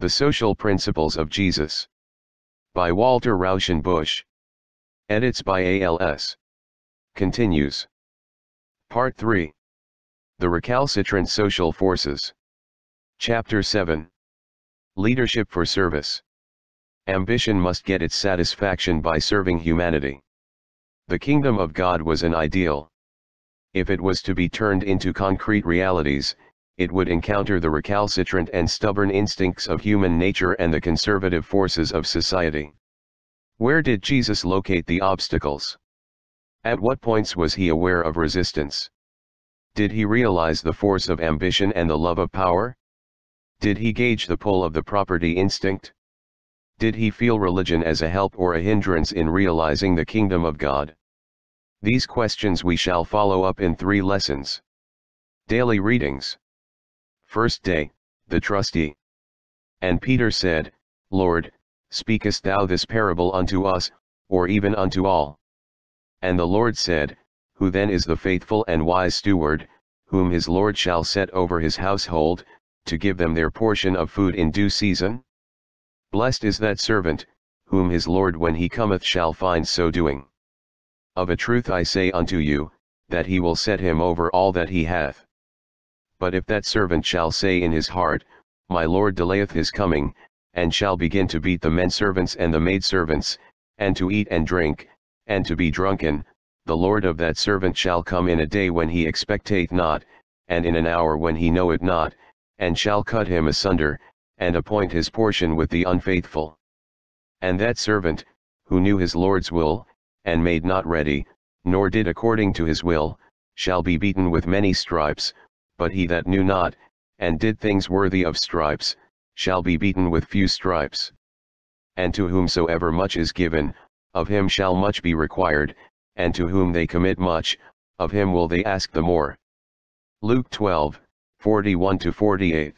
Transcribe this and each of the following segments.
The Social Principles of Jesus. By Walter Rauschenbusch. Edits by ALS. Continues. Part 3. The Recalcitrant Social Forces. Chapter 7. Leadership for Service. Ambition must get its satisfaction by serving humanity. The kingdom of God was an ideal. If it was to be turned into concrete realities, it would encounter the recalcitrant and stubborn instincts of human nature and the conservative forces of society. Where did Jesus locate the obstacles? At what points was he aware of resistance? Did he realize the force of ambition and the love of power? Did he gauge the pull of the property instinct? Did he feel religion as a help or a hindrance in realizing the kingdom of God? These questions we shall follow up in three lessons. Daily Readings First day, the trustee. And Peter said, Lord, speakest thou this parable unto us, or even unto all? And the Lord said, Who then is the faithful and wise steward, whom his Lord shall set over his household, to give them their portion of food in due season? Blessed is that servant, whom his Lord when he cometh shall find so doing. Of a truth I say unto you, that he will set him over all that he hath. But if that servant shall say in his heart, My Lord delayeth his coming, and shall begin to beat the men servants and the maidservants, and to eat and drink, and to be drunken, the Lord of that servant shall come in a day when he expecteth not, and in an hour when he knoweth not, and shall cut him asunder, and appoint his portion with the unfaithful. And that servant, who knew his Lord's will, and made not ready, nor did according to his will, shall be beaten with many stripes, but he that knew not, and did things worthy of stripes, shall be beaten with few stripes. And to whomsoever much is given, of him shall much be required, and to whom they commit much, of him will they ask the more. Luke 12, 41-48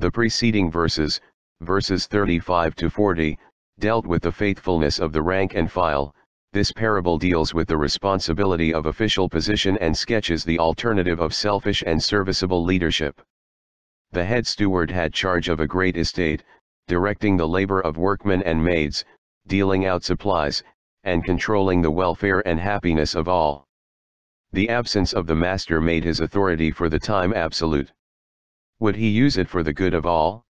The preceding verses, verses 35 to 40, dealt with the faithfulness of the rank and file, this parable deals with the responsibility of official position and sketches the alternative of selfish and serviceable leadership. The head steward had charge of a great estate, directing the labor of workmen and maids, dealing out supplies, and controlling the welfare and happiness of all. The absence of the master made his authority for the time absolute. Would he use it for the good of all?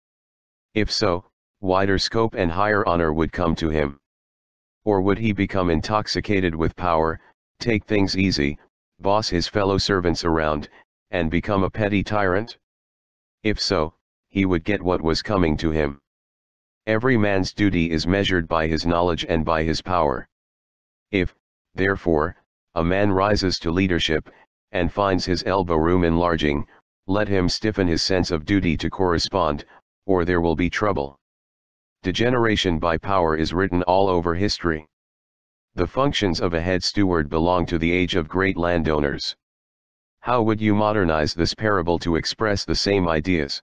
If so, wider scope and higher honor would come to him. Or would he become intoxicated with power, take things easy, boss his fellow servants around, and become a petty tyrant? If so, he would get what was coming to him. Every man's duty is measured by his knowledge and by his power. If, therefore, a man rises to leadership, and finds his elbow room enlarging, let him stiffen his sense of duty to correspond, or there will be trouble. Degeneration by power is written all over history. The functions of a head steward belong to the age of great landowners. How would you modernize this parable to express the same ideas?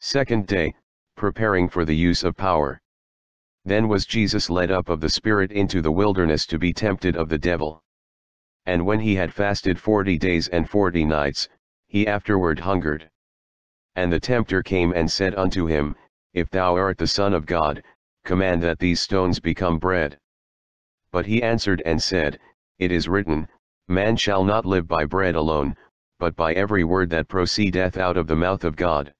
Second day, preparing for the use of power. Then was Jesus led up of the Spirit into the wilderness to be tempted of the devil. And when he had fasted forty days and forty nights, he afterward hungered. And the tempter came and said unto him, if thou art the Son of God, command that these stones become bread. But he answered and said, It is written, Man shall not live by bread alone, but by every word that proceedeth out of the mouth of God.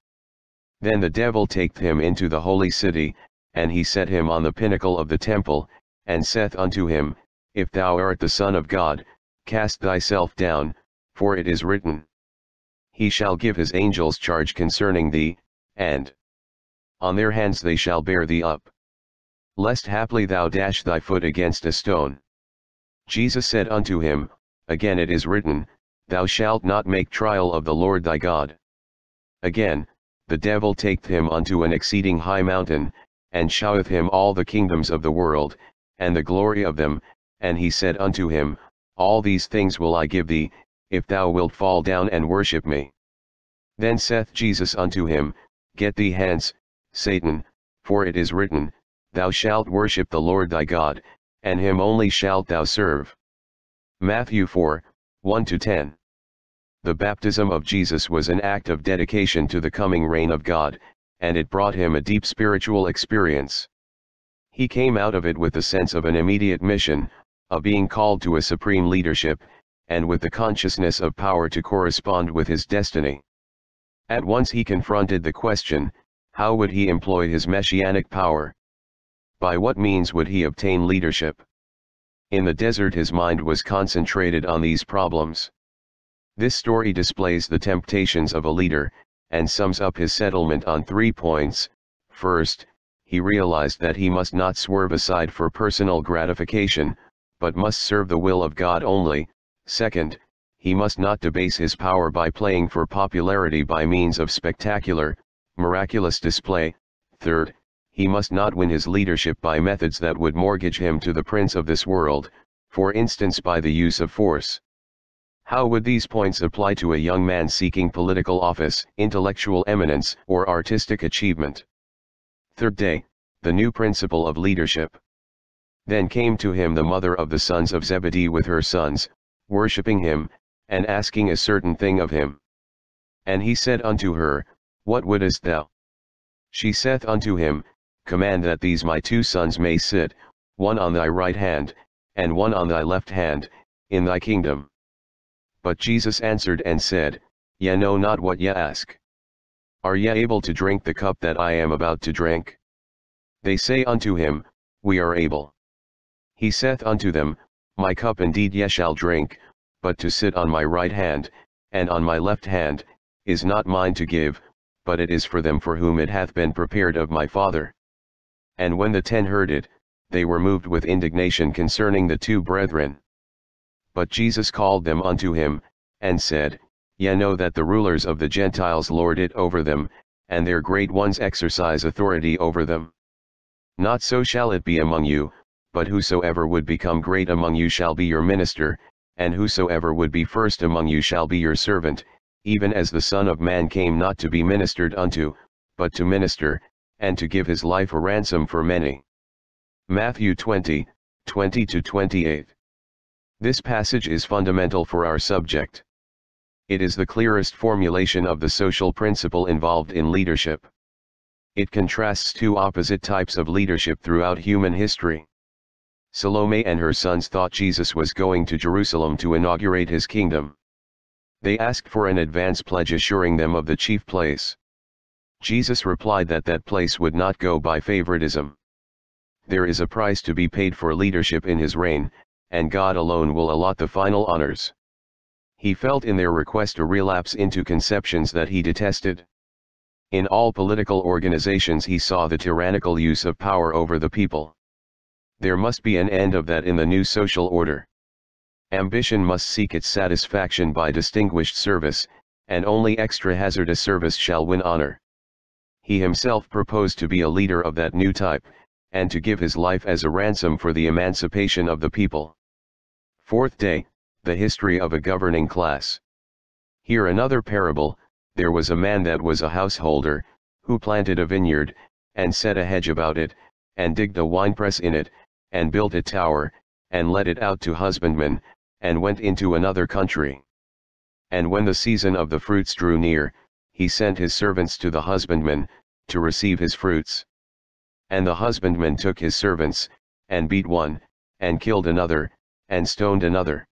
Then the devil taketh him into the holy city, and he set him on the pinnacle of the temple, and saith unto him, If thou art the Son of God, cast thyself down, for it is written. He shall give his angels charge concerning thee, and on their hands they shall bear thee up. Lest haply thou dash thy foot against a stone. Jesus said unto him, Again it is written, Thou shalt not make trial of the Lord thy God. Again, the devil taketh him unto an exceeding high mountain, and showeth him all the kingdoms of the world, and the glory of them, and he said unto him, All these things will I give thee, if thou wilt fall down and worship me. Then saith Jesus unto him, Get thee hence, Satan, for it is written, Thou shalt worship the Lord thy God, and him only shalt thou serve. Matthew 4, 1-10 The baptism of Jesus was an act of dedication to the coming reign of God, and it brought him a deep spiritual experience. He came out of it with the sense of an immediate mission, of being called to a supreme leadership, and with the consciousness of power to correspond with his destiny. At once he confronted the question, how would he employ his messianic power? By what means would he obtain leadership? In the desert his mind was concentrated on these problems. This story displays the temptations of a leader, and sums up his settlement on three points. First, he realized that he must not swerve aside for personal gratification, but must serve the will of God only. Second, he must not debase his power by playing for popularity by means of spectacular, miraculous display. Third, he must not win his leadership by methods that would mortgage him to the prince of this world, for instance by the use of force. How would these points apply to a young man seeking political office, intellectual eminence, or artistic achievement? Third day, the new principle of leadership. Then came to him the mother of the sons of Zebedee with her sons, worshipping him, and asking a certain thing of him. And he said unto her, What wouldest thou? She saith unto him, Command that these my two sons may sit, one on thy right hand, and one on thy left hand, in thy kingdom. But Jesus answered and said, Ye know not what ye ask. Are ye able to drink the cup that I am about to drink? They say unto him, We are able. He saith unto them, My cup indeed ye shall drink, but to sit on my right hand, and on my left hand, is not mine to give, but it is for them for whom it hath been prepared of my Father. And when the ten heard it, they were moved with indignation concerning the two brethren. But Jesus called them unto him, and said, Ye know that the rulers of the Gentiles lord it over them, and their great ones exercise authority over them. Not so shall it be among you, but whosoever would become great among you shall be your minister, and whosoever would be first among you shall be your servant, even as the Son of Man came not to be ministered unto, but to minister, and to give his life a ransom for many. Matthew 20, 20 28. This passage is fundamental for our subject. It is the clearest formulation of the social principle involved in leadership. It contrasts two opposite types of leadership throughout human history. Salome and her sons thought Jesus was going to Jerusalem to inaugurate his kingdom. They asked for an advance pledge assuring them of the chief place. Jesus replied that that place would not go by favoritism. There is a price to be paid for leadership in his reign, and God alone will allot the final honors. He felt in their request a relapse into conceptions that he detested. In all political organizations he saw the tyrannical use of power over the people. There must be an end of that in the new social order. Ambition must seek its satisfaction by distinguished service, and only extra hazardous service shall win honor he himself proposed to be a leader of that new type, and to give his life as a ransom for the emancipation of the people. Fourth day, the history of a governing class. Here another parable, there was a man that was a householder, who planted a vineyard, and set a hedge about it, and digged a winepress in it, and built a tower, and let it out to husbandmen, and went into another country. And when the season of the fruits drew near, he sent his servants to the husbandman, to receive his fruits. And the husbandman took his servants, and beat one, and killed another, and stoned another.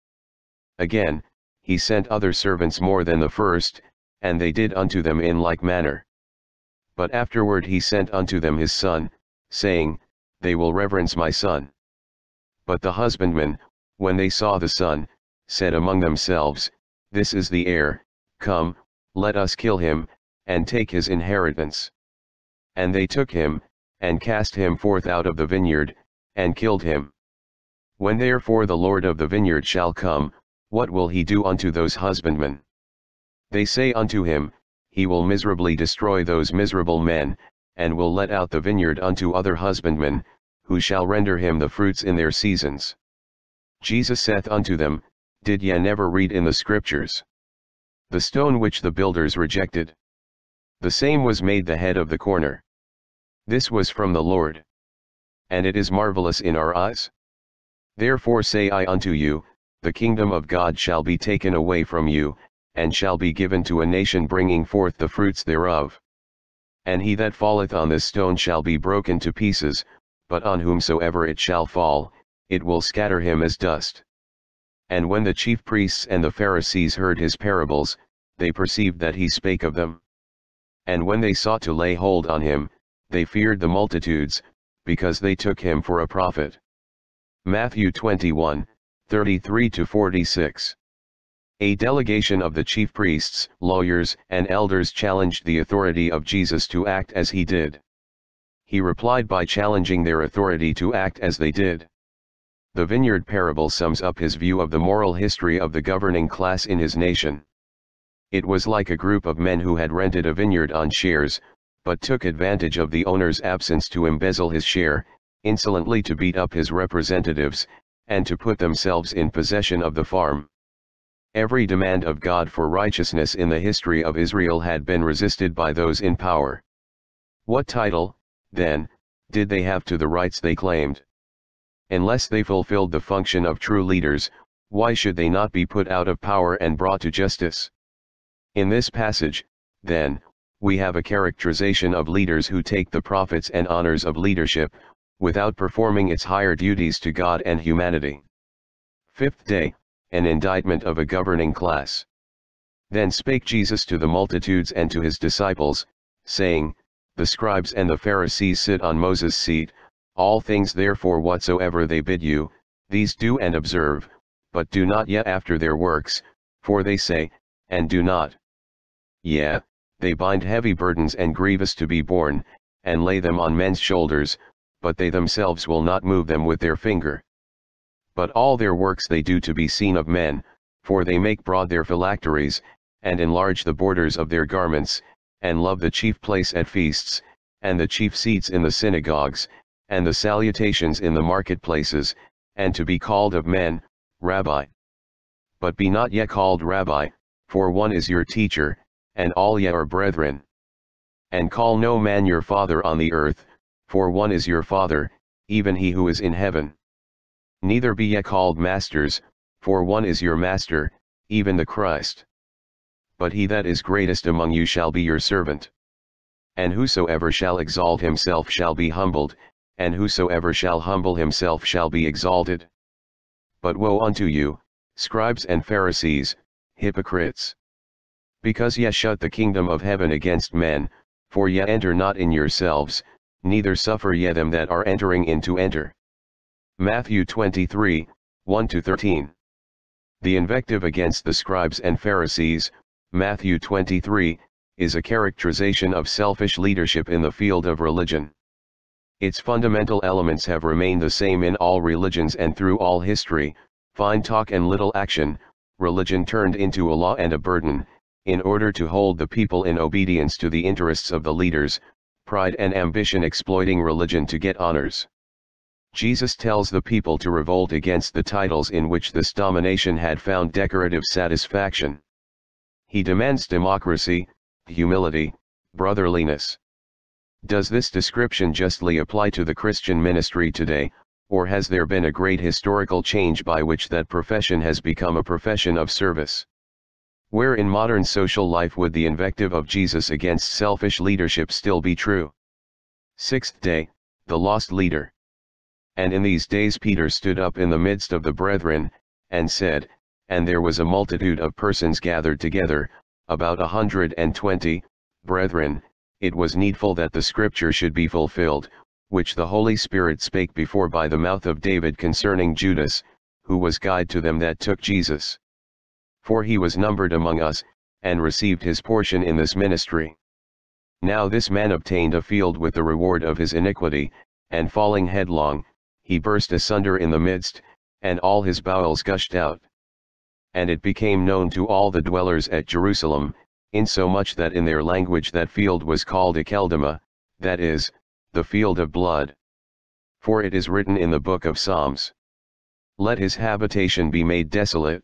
Again, he sent other servants more than the first, and they did unto them in like manner. But afterward he sent unto them his son, saying, They will reverence my son. But the husbandmen, when they saw the son, said among themselves, This is the heir, come, let us kill him, and take his inheritance. And they took him, and cast him forth out of the vineyard, and killed him. When therefore the Lord of the vineyard shall come, what will he do unto those husbandmen? They say unto him, He will miserably destroy those miserable men, and will let out the vineyard unto other husbandmen, who shall render him the fruits in their seasons. Jesus saith unto them, Did ye never read in the Scriptures? The stone which the builders rejected. The same was made the head of the corner. This was from the Lord. And it is marvelous in our eyes. Therefore say I unto you, the kingdom of God shall be taken away from you, and shall be given to a nation bringing forth the fruits thereof. And he that falleth on this stone shall be broken to pieces, but on whomsoever it shall fall, it will scatter him as dust. And when the chief priests and the Pharisees heard his parables, they perceived that he spake of them. And when they sought to lay hold on him, they feared the multitudes, because they took him for a prophet. Matthew 21, 33 46. A delegation of the chief priests, lawyers, and elders challenged the authority of Jesus to act as he did. He replied by challenging their authority to act as they did. The vineyard parable sums up his view of the moral history of the governing class in his nation. It was like a group of men who had rented a vineyard on shares, but took advantage of the owner's absence to embezzle his share, insolently to beat up his representatives, and to put themselves in possession of the farm. Every demand of God for righteousness in the history of Israel had been resisted by those in power. What title, then, did they have to the rights they claimed? Unless they fulfilled the function of true leaders, why should they not be put out of power and brought to justice? In this passage, then, we have a characterization of leaders who take the profits and honors of leadership, without performing its higher duties to God and humanity. Fifth day, an indictment of a governing class. Then spake Jesus to the multitudes and to his disciples, saying, The scribes and the Pharisees sit on Moses' seat, all things therefore whatsoever they bid you, these do and observe, but do not yet after their works, for they say, and do not. Yea, they bind heavy burdens and grievous to be borne, and lay them on men's shoulders, but they themselves will not move them with their finger. But all their works they do to be seen of men, for they make broad their phylacteries, and enlarge the borders of their garments, and love the chief place at feasts, and the chief seats in the synagogues, and the salutations in the marketplaces, and to be called of men, Rabbi. But be not yet called Rabbi, for one is your teacher, and all ye are brethren. And call no man your father on the earth, for one is your father, even he who is in heaven. Neither be ye called masters, for one is your master, even the Christ. But he that is greatest among you shall be your servant. And whosoever shall exalt himself shall be humbled, and whosoever shall humble himself shall be exalted. But woe unto you, scribes and Pharisees, hypocrites! Because ye shut the kingdom of heaven against men, for ye enter not in yourselves, neither suffer ye them that are entering in to enter. Matthew 23, 1-13 The invective against the scribes and Pharisees, Matthew 23, is a characterization of selfish leadership in the field of religion. Its fundamental elements have remained the same in all religions and through all history, fine talk and little action, religion turned into a law and a burden, in order to hold the people in obedience to the interests of the leaders, pride and ambition exploiting religion to get honors. Jesus tells the people to revolt against the titles in which this domination had found decorative satisfaction. He demands democracy, humility, brotherliness. Does this description justly apply to the Christian ministry today, or has there been a great historical change by which that profession has become a profession of service? Where in modern social life would the invective of Jesus against selfish leadership still be true? Sixth day, the lost leader. And in these days Peter stood up in the midst of the brethren, and said, And there was a multitude of persons gathered together, about a hundred and twenty, brethren, it was needful that the scripture should be fulfilled, which the Holy Spirit spake before by the mouth of David concerning Judas, who was guide to them that took Jesus. For he was numbered among us, and received his portion in this ministry. Now this man obtained a field with the reward of his iniquity, and falling headlong, he burst asunder in the midst, and all his bowels gushed out. And it became known to all the dwellers at Jerusalem, insomuch that in their language that field was called Akeldama, that is, the field of blood. For it is written in the book of Psalms. Let his habitation be made desolate.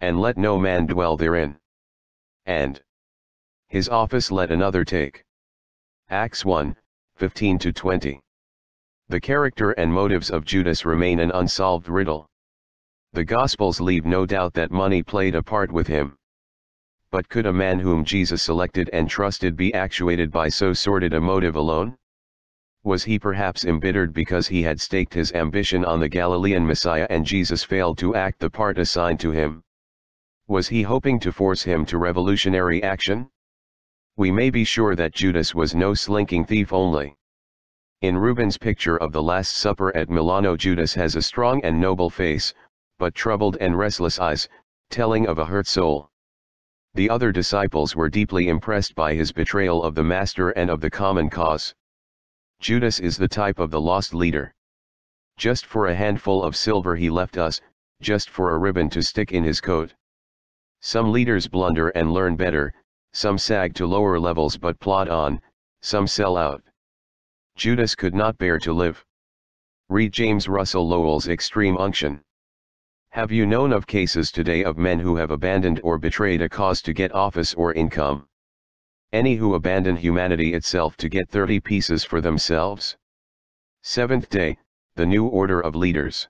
And let no man dwell therein. And his office let another take. Acts 1, 15-20. The character and motives of Judas remain an unsolved riddle. The Gospels leave no doubt that money played a part with him But could a man whom Jesus selected and trusted be actuated by so sordid a motive alone? Was he perhaps embittered because he had staked his ambition on the Galilean Messiah and Jesus failed to act the part assigned to him? Was he hoping to force him to revolutionary action? We may be sure that Judas was no slinking thief only. In Rubens' picture of the Last Supper at Milano Judas has a strong and noble face, but troubled and restless eyes, telling of a hurt soul. The other disciples were deeply impressed by his betrayal of the Master and of the common cause. Judas is the type of the lost leader. Just for a handful of silver he left us, just for a ribbon to stick in his coat. Some leaders blunder and learn better, some sag to lower levels but plod on, some sell out. Judas could not bear to live. Read James Russell Lowell's Extreme Unction. Have you known of cases today of men who have abandoned or betrayed a cause to get office or income? Any who abandon humanity itself to get 30 pieces for themselves? Seventh day, the new order of leaders.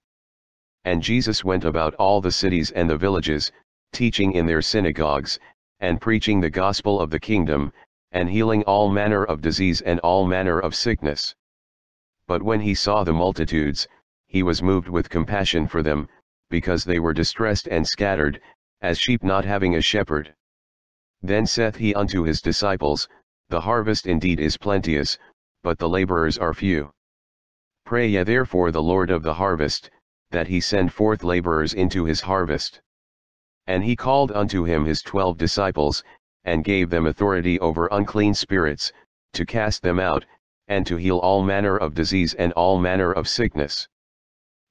And Jesus went about all the cities and the villages, teaching in their synagogues, and preaching the gospel of the kingdom, and healing all manner of disease and all manner of sickness. But when he saw the multitudes, he was moved with compassion for them, because they were distressed and scattered, as sheep not having a shepherd. Then saith he unto his disciples, The harvest indeed is plenteous, but the laborers are few. Pray ye therefore the Lord of the harvest, that he send forth laborers into his harvest. And he called unto him his twelve disciples, and gave them authority over unclean spirits, to cast them out, and to heal all manner of disease and all manner of sickness.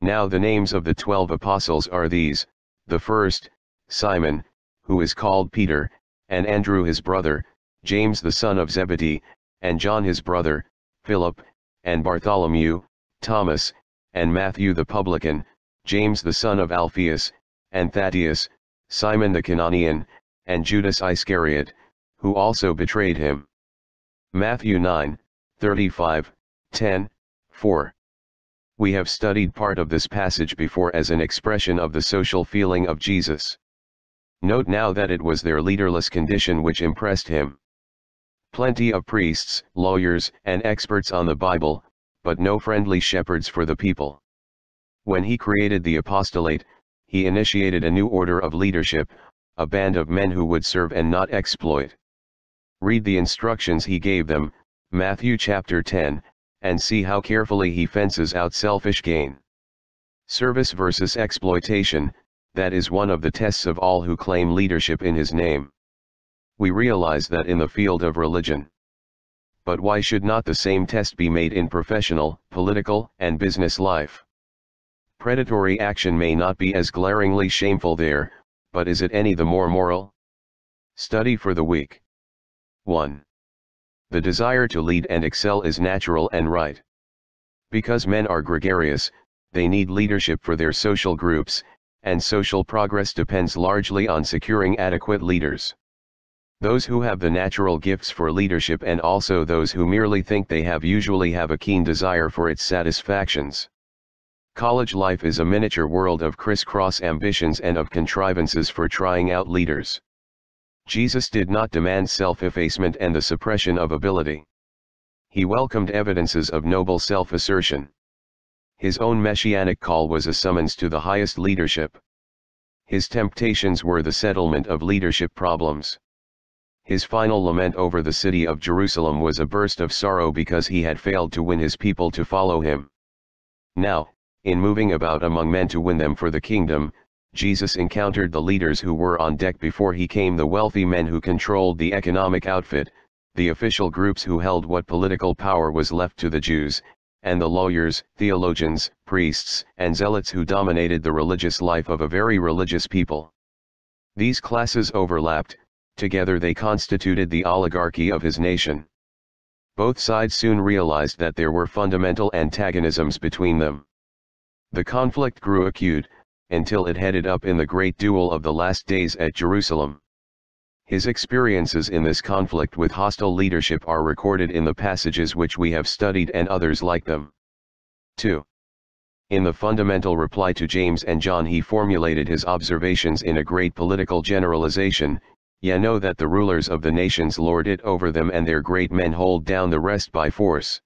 Now the names of the twelve apostles are these, the first, Simon, who is called Peter, and Andrew his brother, James the son of Zebedee, and John his brother, Philip, and Bartholomew, Thomas, and Matthew the publican, James the son of Alphaeus, and Thaddeus, Simon the Cananaean, and Judas Iscariot, who also betrayed him. Matthew 9, 35, 10, 4. We have studied part of this passage before as an expression of the social feeling of Jesus. Note now that it was their leaderless condition which impressed him. Plenty of priests, lawyers, and experts on the Bible, but no friendly shepherds for the people. When he created the apostolate, he initiated a new order of leadership, a band of men who would serve and not exploit. Read the instructions he gave them, Matthew chapter 10, and see how carefully he fences out selfish gain. Service versus exploitation, that is one of the tests of all who claim leadership in his name. We realize that in the field of religion. But why should not the same test be made in professional, political, and business life? Predatory action may not be as glaringly shameful there, but is it any the more moral? Study for the week. 1. The desire to lead and excel is natural and right. Because men are gregarious, they need leadership for their social groups, and social progress depends largely on securing adequate leaders. Those who have the natural gifts for leadership and also those who merely think they have usually have a keen desire for its satisfactions. College life is a miniature world of crisscross ambitions and of contrivances for trying out leaders. Jesus did not demand self-effacement and the suppression of ability. He welcomed evidences of noble self-assertion. His own messianic call was a summons to the highest leadership. His temptations were the settlement of leadership problems. His final lament over the city of Jerusalem was a burst of sorrow because he had failed to win his people to follow him. Now, in moving about among men to win them for the kingdom, Jesus encountered the leaders who were on deck before he came the wealthy men who controlled the economic outfit, the official groups who held what political power was left to the Jews, and the lawyers, theologians, priests, and zealots who dominated the religious life of a very religious people. These classes overlapped, together they constituted the oligarchy of his nation. Both sides soon realized that there were fundamental antagonisms between them. The conflict grew acute, until it headed up in the great duel of the last days at Jerusalem. His experiences in this conflict with hostile leadership are recorded in the passages which we have studied and others like them. 2. In the fundamental reply to James and John he formulated his observations in a great political generalization, Ye know that the rulers of the nations lord it over them and their great men hold down the rest by force.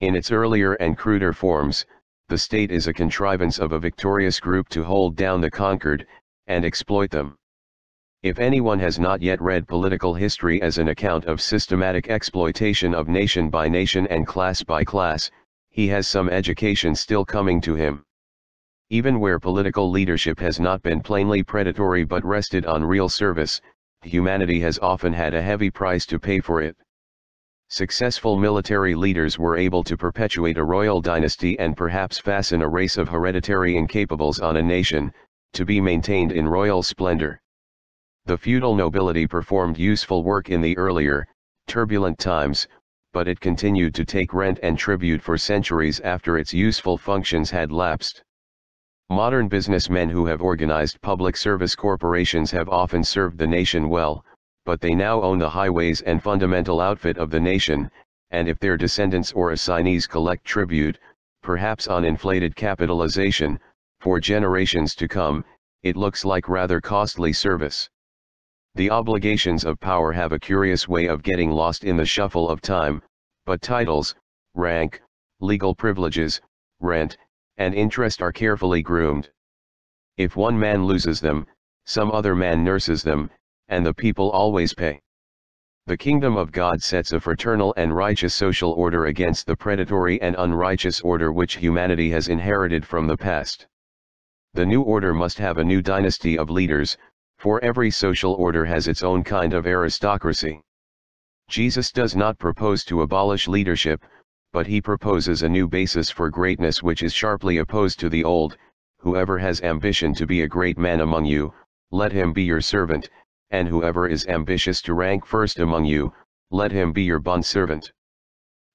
In its earlier and cruder forms, the state is a contrivance of a victorious group to hold down the conquered, and exploit them. If anyone has not yet read political history as an account of systematic exploitation of nation by nation and class by class, he has some education still coming to him. Even where political leadership has not been plainly predatory but rested on real service, humanity has often had a heavy price to pay for it. Successful military leaders were able to perpetuate a royal dynasty and perhaps fasten a race of hereditary incapables on a nation, to be maintained in royal splendor. The feudal nobility performed useful work in the earlier, turbulent times, but it continued to take rent and tribute for centuries after its useful functions had lapsed. Modern businessmen who have organized public service corporations have often served the nation well, but they now own the highways and fundamental outfit of the nation, and if their descendants or assignees collect tribute, perhaps on inflated capitalization, for generations to come, it looks like rather costly service. The obligations of power have a curious way of getting lost in the shuffle of time, but titles, rank, legal privileges, rent, and interest are carefully groomed. If one man loses them, some other man nurses them, and the people always pay. The kingdom of God sets a fraternal and righteous social order against the predatory and unrighteous order which humanity has inherited from the past. The new order must have a new dynasty of leaders, for every social order has its own kind of aristocracy. Jesus does not propose to abolish leadership, but he proposes a new basis for greatness which is sharply opposed to the old, whoever has ambition to be a great man among you, let him be your servant, and whoever is ambitious to rank first among you, let him be your bondservant.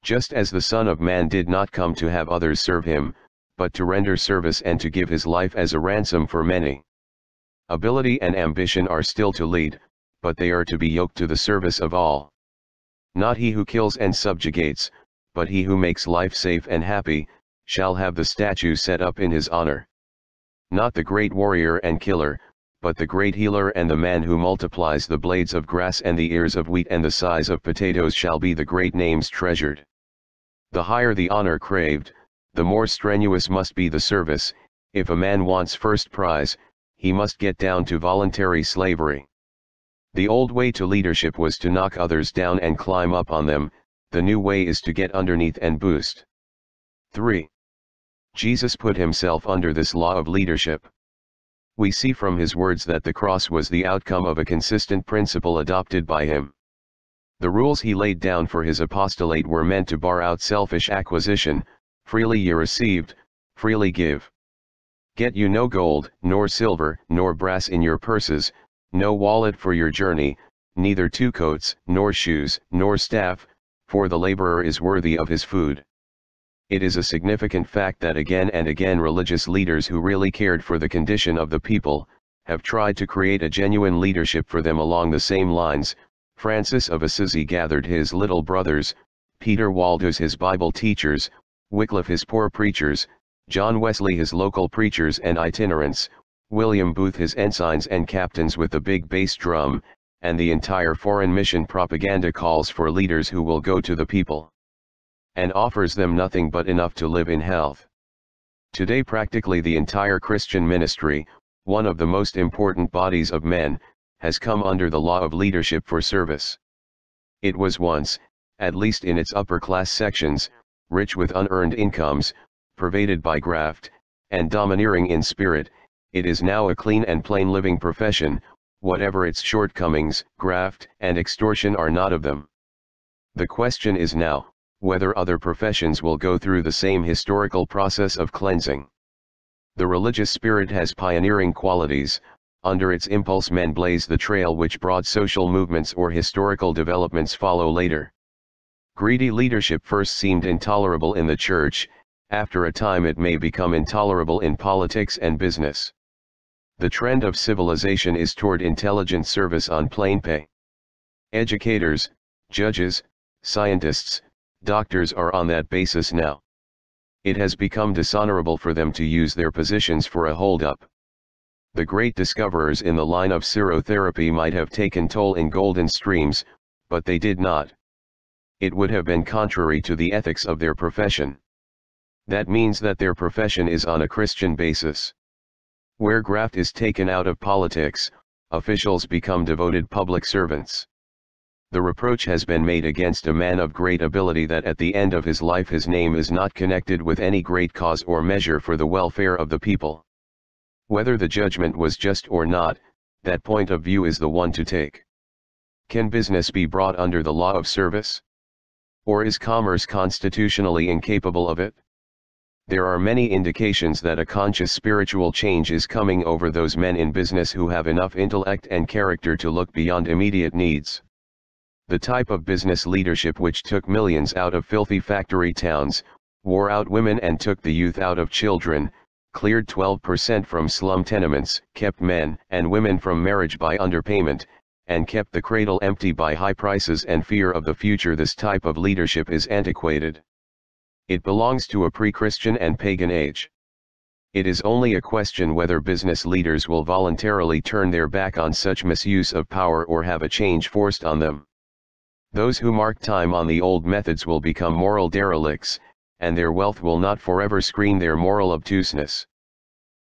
Just as the Son of Man did not come to have others serve him, but to render service and to give his life as a ransom for many. Ability and ambition are still to lead, but they are to be yoked to the service of all. Not he who kills and subjugates, but he who makes life safe and happy, shall have the statue set up in his honor. Not the great warrior and killer, but the great healer and the man who multiplies the blades of grass and the ears of wheat and the size of potatoes shall be the great names treasured. The higher the honor craved, the more strenuous must be the service, if a man wants first prize, he must get down to voluntary slavery. The old way to leadership was to knock others down and climb up on them, the new way is to get underneath and boost. 3. Jesus put himself under this law of leadership. We see from his words that the cross was the outcome of a consistent principle adopted by him. The rules he laid down for his apostolate were meant to bar out selfish acquisition, freely ye received, freely give. Get you no gold, nor silver, nor brass in your purses, no wallet for your journey, neither two coats, nor shoes, nor staff, for the laborer is worthy of his food. It is a significant fact that again and again religious leaders who really cared for the condition of the people, have tried to create a genuine leadership for them along the same lines. Francis of Assisi gathered his little brothers, Peter Waldos his Bible teachers, Wycliffe his poor preachers, John Wesley his local preachers and itinerants, William Booth his ensigns and captains with the big bass drum, and the entire foreign mission propaganda calls for leaders who will go to the people. And offers them nothing but enough to live in health. Today practically the entire Christian ministry, one of the most important bodies of men, has come under the law of leadership for service. It was once, at least in its upper class sections, rich with unearned incomes, pervaded by graft, and domineering in spirit, it is now a clean and plain living profession, whatever its shortcomings, graft and extortion are not of them. The question is now, whether other professions will go through the same historical process of cleansing. The religious spirit has pioneering qualities, under its impulse men blaze the trail which broad social movements or historical developments follow later. Greedy leadership first seemed intolerable in the church, after a time it may become intolerable in politics and business. The trend of civilization is toward intelligent service on plain pay. Educators, judges, scientists, doctors are on that basis now. It has become dishonorable for them to use their positions for a hold-up. The great discoverers in the line of serotherapy might have taken toll in golden streams, but they did not. It would have been contrary to the ethics of their profession. That means that their profession is on a Christian basis. Where graft is taken out of politics, officials become devoted public servants. The reproach has been made against a man of great ability that at the end of his life his name is not connected with any great cause or measure for the welfare of the people. Whether the judgment was just or not, that point of view is the one to take. Can business be brought under the law of service? Or is commerce constitutionally incapable of it? There are many indications that a conscious spiritual change is coming over those men in business who have enough intellect and character to look beyond immediate needs. The type of business leadership which took millions out of filthy factory towns, wore out women and took the youth out of children, cleared 12% from slum tenements, kept men and women from marriage by underpayment, and kept the cradle empty by high prices and fear of the future this type of leadership is antiquated. It belongs to a pre-Christian and pagan age. It is only a question whether business leaders will voluntarily turn their back on such misuse of power or have a change forced on them. Those who mark time on the old methods will become moral derelicts, and their wealth will not forever screen their moral obtuseness.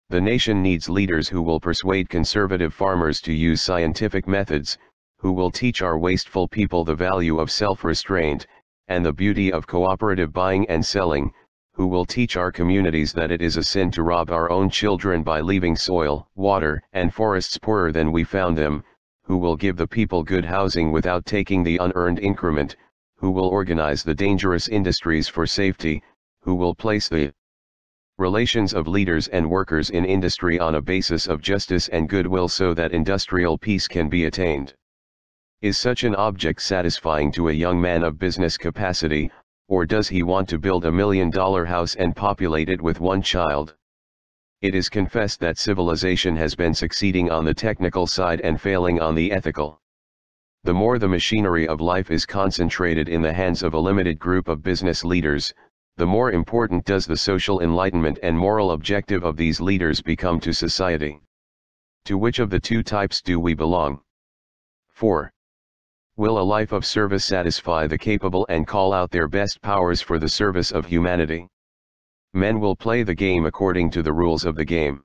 The nation needs leaders who will persuade conservative farmers to use scientific methods, who will teach our wasteful people the value of self-restraint, and the beauty of cooperative buying and selling, who will teach our communities that it is a sin to rob our own children by leaving soil, water, and forests poorer than we found them, who will give the people good housing without taking the unearned increment, who will organize the dangerous industries for safety, who will place the relations of leaders and workers in industry on a basis of justice and goodwill so that industrial peace can be attained. Is such an object satisfying to a young man of business capacity, or does he want to build a million dollar house and populate it with one child? It is confessed that civilization has been succeeding on the technical side and failing on the ethical. The more the machinery of life is concentrated in the hands of a limited group of business leaders, the more important does the social enlightenment and moral objective of these leaders become to society. To which of the two types do we belong? 4. Will a life of service satisfy the capable and call out their best powers for the service of humanity? Men will play the game according to the rules of the game.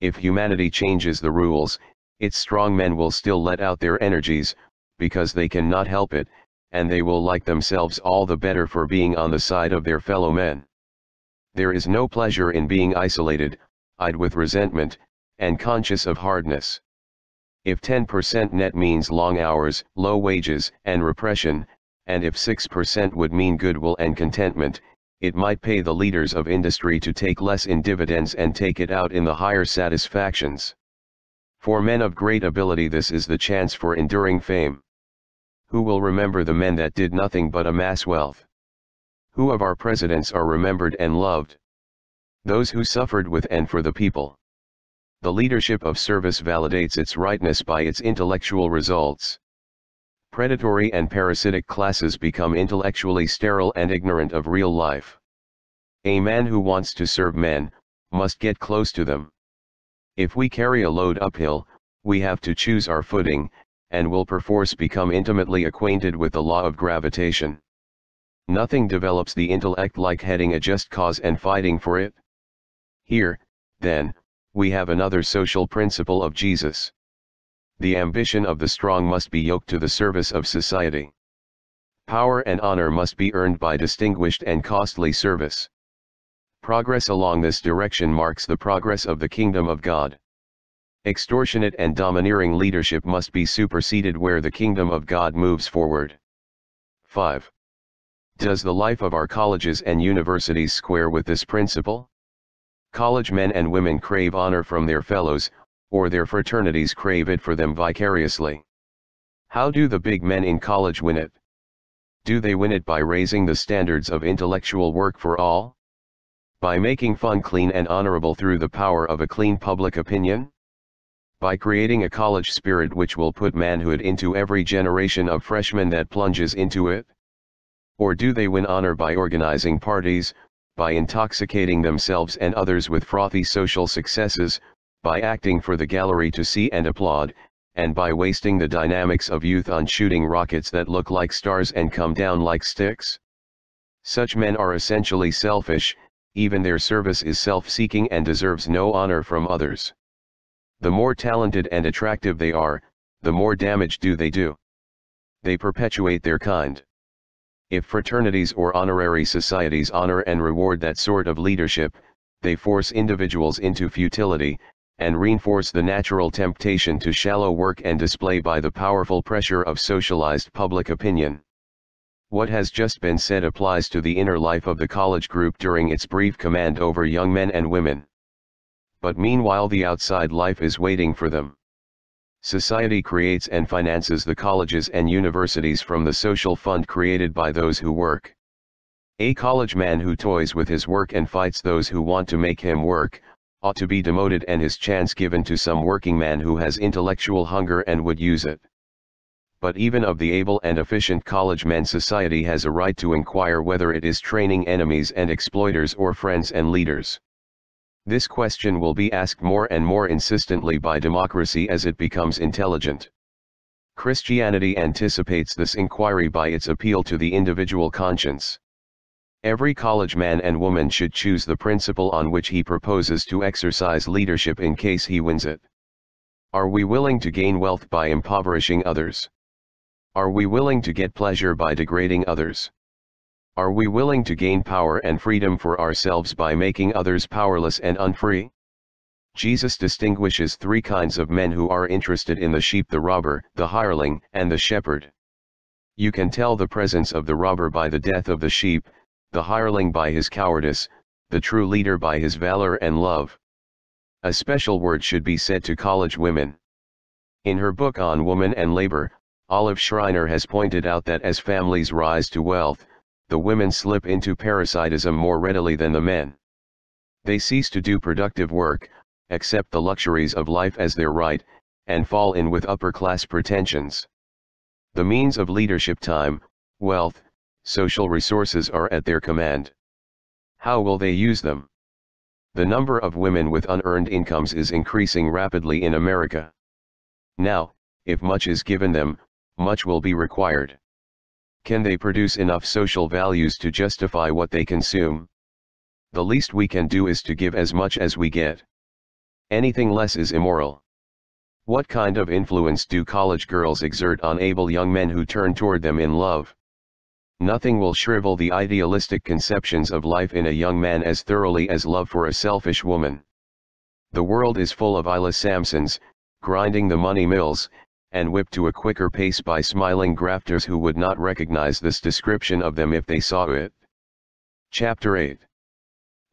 If humanity changes the rules, its strong men will still let out their energies, because they cannot help it, and they will like themselves all the better for being on the side of their fellow men. There is no pleasure in being isolated, eyed with resentment, and conscious of hardness. If 10% net means long hours, low wages, and repression, and if 6% would mean goodwill and contentment, it might pay the leaders of industry to take less in dividends and take it out in the higher satisfactions. For men of great ability this is the chance for enduring fame. Who will remember the men that did nothing but amass wealth? Who of our presidents are remembered and loved? Those who suffered with and for the people. The leadership of service validates its rightness by its intellectual results. Predatory and parasitic classes become intellectually sterile and ignorant of real life. A man who wants to serve men, must get close to them. If we carry a load uphill, we have to choose our footing, and will perforce become intimately acquainted with the law of gravitation. Nothing develops the intellect like heading a just cause and fighting for it. Here, then, we have another social principle of Jesus. The ambition of the strong must be yoked to the service of society. Power and honor must be earned by distinguished and costly service. Progress along this direction marks the progress of the kingdom of God. Extortionate and domineering leadership must be superseded where the kingdom of God moves forward. 5. Does the life of our colleges and universities square with this principle? College men and women crave honor from their fellows, or their fraternities crave it for them vicariously. How do the big men in college win it? Do they win it by raising the standards of intellectual work for all? By making fun clean and honorable through the power of a clean public opinion? By creating a college spirit which will put manhood into every generation of freshmen that plunges into it? Or do they win honor by organizing parties, by intoxicating themselves and others with frothy social successes, by acting for the gallery to see and applaud, and by wasting the dynamics of youth on shooting rockets that look like stars and come down like sticks? Such men are essentially selfish, even their service is self-seeking and deserves no honor from others. The more talented and attractive they are, the more damage do they do. They perpetuate their kind. If fraternities or honorary societies honor and reward that sort of leadership, they force individuals into futility, and reinforce the natural temptation to shallow work and display by the powerful pressure of socialized public opinion. What has just been said applies to the inner life of the college group during its brief command over young men and women but meanwhile the outside life is waiting for them. Society creates and finances the colleges and universities from the social fund created by those who work. A college man who toys with his work and fights those who want to make him work, ought to be demoted and his chance given to some working man who has intellectual hunger and would use it. But even of the able and efficient college men society has a right to inquire whether it is training enemies and exploiters or friends and leaders. This question will be asked more and more insistently by democracy as it becomes intelligent. Christianity anticipates this inquiry by its appeal to the individual conscience. Every college man and woman should choose the principle on which he proposes to exercise leadership in case he wins it. Are we willing to gain wealth by impoverishing others? Are we willing to get pleasure by degrading others? Are we willing to gain power and freedom for ourselves by making others powerless and unfree? Jesus distinguishes three kinds of men who are interested in the sheep the robber, the hireling, and the shepherd. You can tell the presence of the robber by the death of the sheep, the hireling by his cowardice, the true leader by his valor and love. A special word should be said to college women. In her book on woman and labor, Olive Schreiner has pointed out that as families rise to wealth, the women slip into parasitism more readily than the men. They cease to do productive work, accept the luxuries of life as their right, and fall in with upper class pretensions. The means of leadership time, wealth, social resources are at their command. How will they use them? The number of women with unearned incomes is increasing rapidly in America. Now, if much is given them, much will be required. Can they produce enough social values to justify what they consume? The least we can do is to give as much as we get. Anything less is immoral. What kind of influence do college girls exert on able young men who turn toward them in love? Nothing will shrivel the idealistic conceptions of life in a young man as thoroughly as love for a selfish woman. The world is full of eyeless Samsons, grinding the money mills, and whipped to a quicker pace by smiling grafters who would not recognize this description of them if they saw it. Chapter 8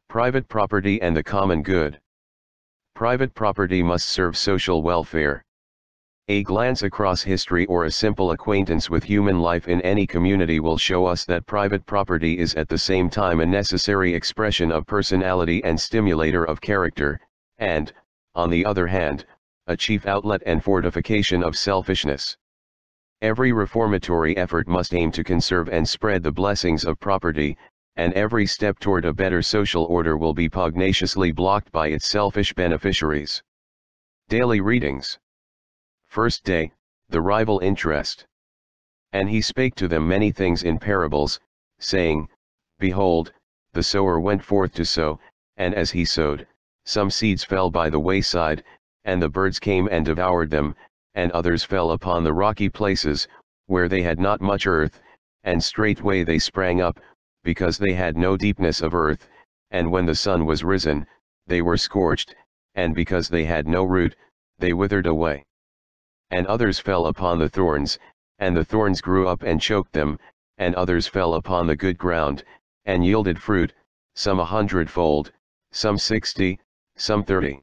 Private Property and the Common Good Private property must serve social welfare. A glance across history or a simple acquaintance with human life in any community will show us that private property is at the same time a necessary expression of personality and stimulator of character, and, on the other hand, a chief outlet and fortification of selfishness. Every reformatory effort must aim to conserve and spread the blessings of property, and every step toward a better social order will be pugnaciously blocked by its selfish beneficiaries. Daily Readings First Day, The Rival Interest. And he spake to them many things in parables, saying, Behold, the sower went forth to sow, and as he sowed, some seeds fell by the wayside, and the birds came and devoured them, and others fell upon the rocky places, where they had not much earth, and straightway they sprang up, because they had no deepness of earth, and when the sun was risen, they were scorched, and because they had no root, they withered away. And others fell upon the thorns, and the thorns grew up and choked them, and others fell upon the good ground, and yielded fruit, some a hundredfold, some sixty, some thirty.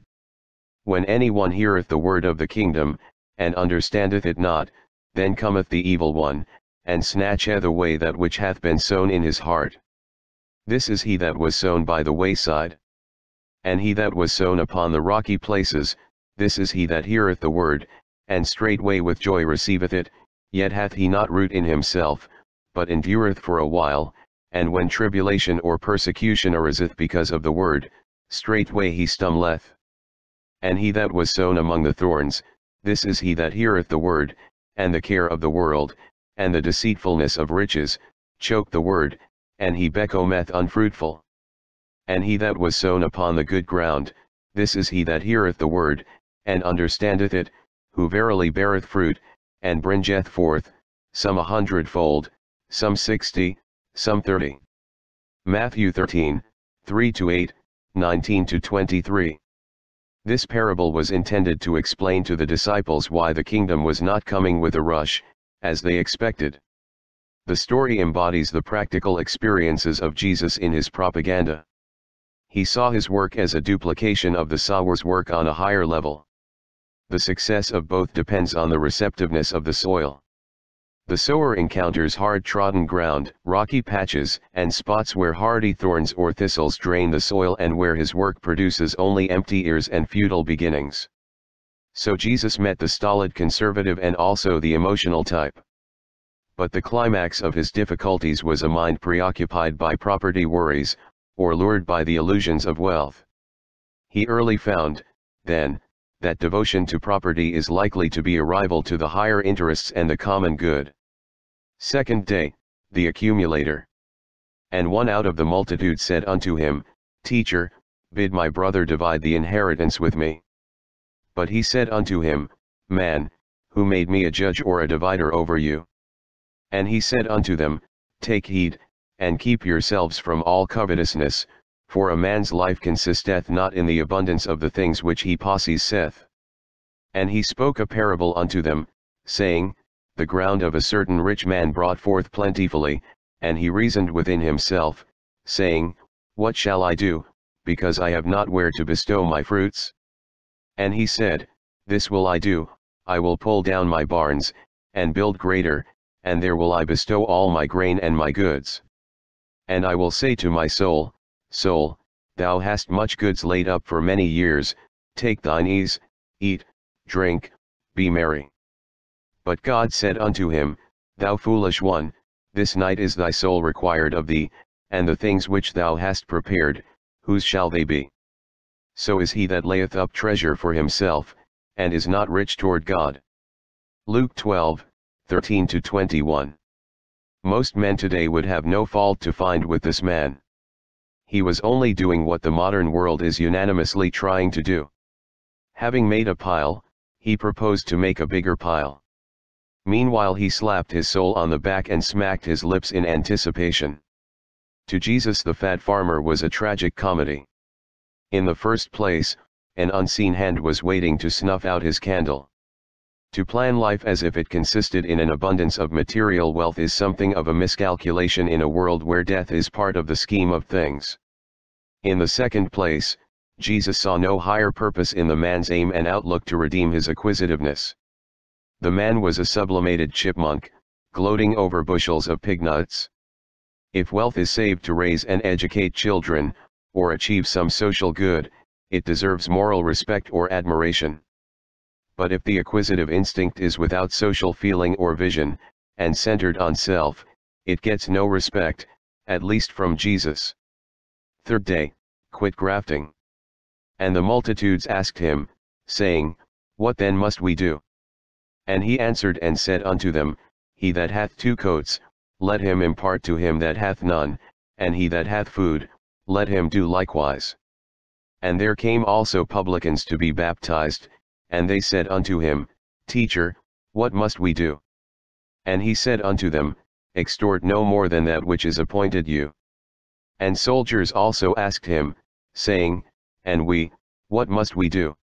When any one heareth the word of the kingdom, and understandeth it not, then cometh the evil one, and snatcheth away that which hath been sown in his heart. This is he that was sown by the wayside. And he that was sown upon the rocky places, this is he that heareth the word, and straightway with joy receiveth it, yet hath he not root in himself, but endureth for a while, and when tribulation or persecution ariseth because of the word, straightway he stumbleth And he that was sown among the thorns, this is he that heareth the word, and the care of the world, and the deceitfulness of riches, choke the word, and he becometh unfruitful. And he that was sown upon the good ground, this is he that heareth the word, and understandeth it, who verily beareth fruit, and bringeth forth, some a hundredfold, some sixty, some thirty. Matthew 13, 3-8, 19-23. This parable was intended to explain to the disciples why the kingdom was not coming with a rush, as they expected. The story embodies the practical experiences of Jesus in his propaganda. He saw his work as a duplication of the sower's work on a higher level. The success of both depends on the receptiveness of the soil. The sower encounters hard-trodden ground, rocky patches, and spots where hardy thorns or thistles drain the soil and where his work produces only empty ears and futile beginnings. So Jesus met the stolid conservative and also the emotional type. But the climax of his difficulties was a mind preoccupied by property worries, or lured by the illusions of wealth. He early found, then, that devotion to property is likely to be a rival to the higher interests and the common good. Second day, the accumulator. And one out of the multitude said unto him, Teacher, bid my brother divide the inheritance with me. But he said unto him, Man, who made me a judge or a divider over you? And he said unto them, Take heed, and keep yourselves from all covetousness, for a man's life consisteth not in the abundance of the things which he possesseth. And he spoke a parable unto them, saying, The ground of a certain rich man brought forth plentifully, and he reasoned within himself, saying, What shall I do, because I have not where to bestow my fruits? And he said, This will I do, I will pull down my barns, and build greater, and there will I bestow all my grain and my goods. And I will say to my soul, Soul, thou hast much goods laid up for many years, take thine ease, eat, drink, be merry. But God said unto him, Thou foolish one, this night is thy soul required of thee, and the things which thou hast prepared, whose shall they be? So is he that layeth up treasure for himself, and is not rich toward God. Luke 12, 13 21. Most men today would have no fault to find with this man he was only doing what the modern world is unanimously trying to do. Having made a pile, he proposed to make a bigger pile. Meanwhile he slapped his soul on the back and smacked his lips in anticipation. To Jesus the fat farmer was a tragic comedy. In the first place, an unseen hand was waiting to snuff out his candle. To plan life as if it consisted in an abundance of material wealth is something of a miscalculation in a world where death is part of the scheme of things. In the second place, Jesus saw no higher purpose in the man's aim and outlook to redeem his acquisitiveness. The man was a sublimated chipmunk, gloating over bushels of pig nuts. If wealth is saved to raise and educate children, or achieve some social good, it deserves moral respect or admiration. But if the acquisitive instinct is without social feeling or vision, and centered on self, it gets no respect, at least from Jesus. Third day, quit grafting. And the multitudes asked him, saying, What then must we do? And he answered and said unto them, He that hath two coats, let him impart to him that hath none, and he that hath food, let him do likewise. And there came also publicans to be baptized, and they said unto him, Teacher, what must we do? And he said unto them, Extort no more than that which is appointed you. And soldiers also asked him, saying, And we, what must we do?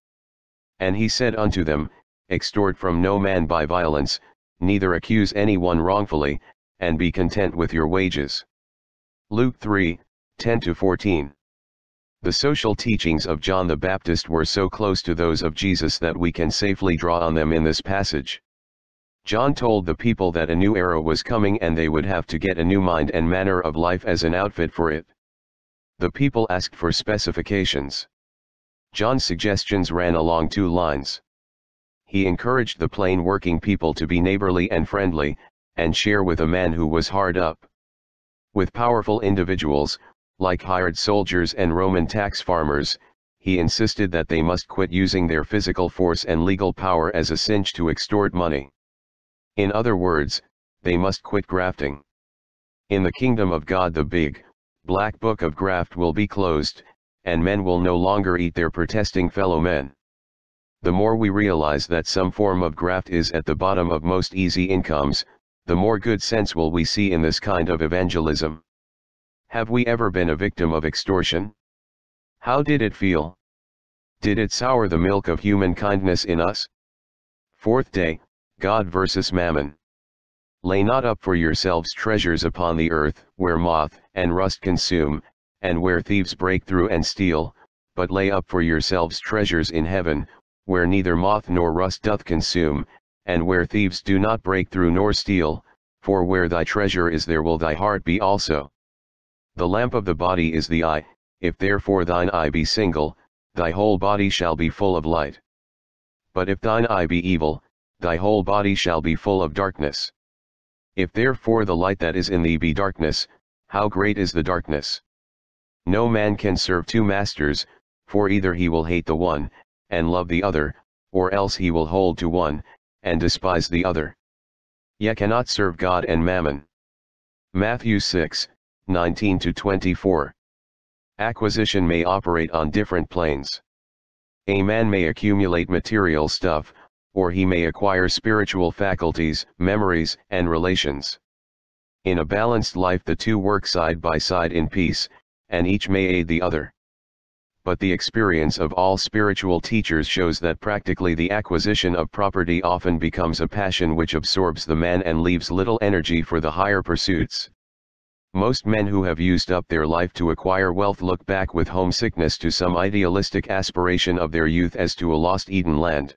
And he said unto them, Extort from no man by violence, neither accuse any one wrongfully, and be content with your wages. Luke 3, 10-14 the social teachings of John the Baptist were so close to those of Jesus that we can safely draw on them in this passage. John told the people that a new era was coming and they would have to get a new mind and manner of life as an outfit for it. The people asked for specifications. John's suggestions ran along two lines. He encouraged the plain working people to be neighborly and friendly, and share with a man who was hard up. With powerful individuals, like hired soldiers and Roman tax farmers, he insisted that they must quit using their physical force and legal power as a cinch to extort money. In other words, they must quit grafting. In the kingdom of God the big, black book of graft will be closed, and men will no longer eat their protesting fellow men. The more we realize that some form of graft is at the bottom of most easy incomes, the more good sense will we see in this kind of evangelism. Have we ever been a victim of extortion? How did it feel? Did it sour the milk of human kindness in us? Fourth day, God versus Mammon. Lay not up for yourselves treasures upon the earth, where moth and rust consume, and where thieves break through and steal, but lay up for yourselves treasures in heaven, where neither moth nor rust doth consume, and where thieves do not break through nor steal, for where thy treasure is there will thy heart be also. The lamp of the body is the eye, if therefore thine eye be single, thy whole body shall be full of light. But if thine eye be evil, thy whole body shall be full of darkness. If therefore the light that is in thee be darkness, how great is the darkness? No man can serve two masters, for either he will hate the one, and love the other, or else he will hold to one, and despise the other. Ye cannot serve God and mammon. Matthew 6, 19 to 24. Acquisition may operate on different planes. A man may accumulate material stuff, or he may acquire spiritual faculties, memories, and relations. In a balanced life the two work side by side in peace, and each may aid the other. But the experience of all spiritual teachers shows that practically the acquisition of property often becomes a passion which absorbs the man and leaves little energy for the higher pursuits. Most men who have used up their life to acquire wealth look back with homesickness to some idealistic aspiration of their youth as to a lost Eden land.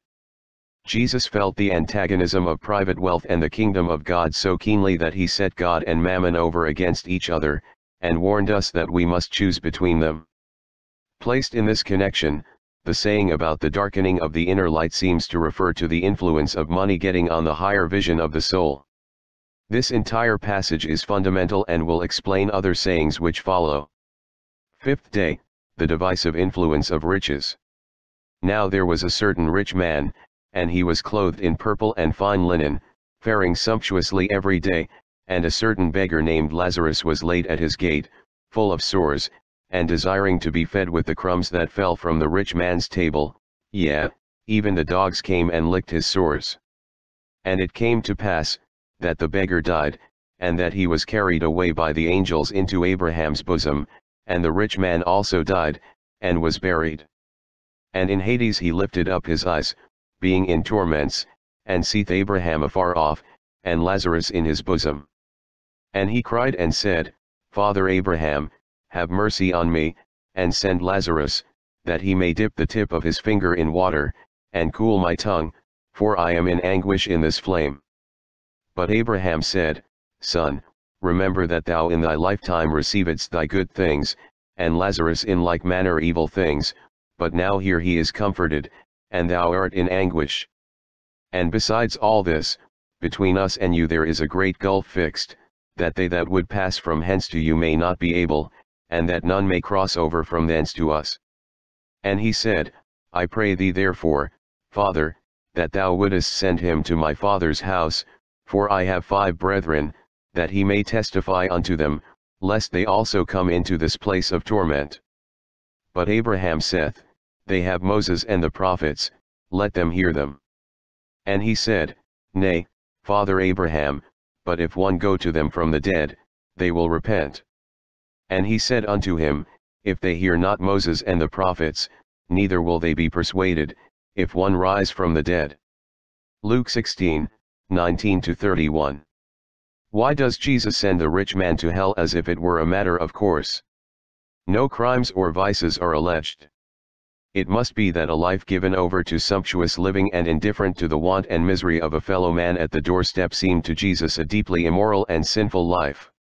Jesus felt the antagonism of private wealth and the kingdom of God so keenly that he set God and mammon over against each other, and warned us that we must choose between them. Placed in this connection, the saying about the darkening of the inner light seems to refer to the influence of money getting on the higher vision of the soul. This entire passage is fundamental and will explain other sayings which follow. Fifth day, the divisive influence of riches. Now there was a certain rich man, and he was clothed in purple and fine linen, faring sumptuously every day, and a certain beggar named Lazarus was laid at his gate, full of sores, and desiring to be fed with the crumbs that fell from the rich man's table, yea, even the dogs came and licked his sores. And it came to pass, that the beggar died, and that he was carried away by the angels into Abraham's bosom, and the rich man also died, and was buried. And in Hades he lifted up his eyes, being in torments, and seeth Abraham afar off, and Lazarus in his bosom. And he cried and said, Father Abraham, have mercy on me, and send Lazarus, that he may dip the tip of his finger in water, and cool my tongue, for I am in anguish in this flame. But Abraham said, Son, remember that thou in thy lifetime receivedst thy good things, and Lazarus in like manner evil things, but now here he is comforted, and thou art in anguish. And besides all this, between us and you there is a great gulf fixed, that they that would pass from hence to you may not be able, and that none may cross over from thence to us. And he said, I pray thee therefore, Father, that thou wouldest send him to my father's house, for I have five brethren, that he may testify unto them, lest they also come into this place of torment. But Abraham saith, They have Moses and the prophets, let them hear them. And he said, Nay, Father Abraham, but if one go to them from the dead, they will repent. And he said unto him, If they hear not Moses and the prophets, neither will they be persuaded, if one rise from the dead. Luke 16, 19 to 31. Why does Jesus send the rich man to hell as if it were a matter of course? No crimes or vices are alleged. It must be that a life given over to sumptuous living and indifferent to the want and misery of a fellow man at the doorstep seemed to Jesus a deeply immoral and sinful life.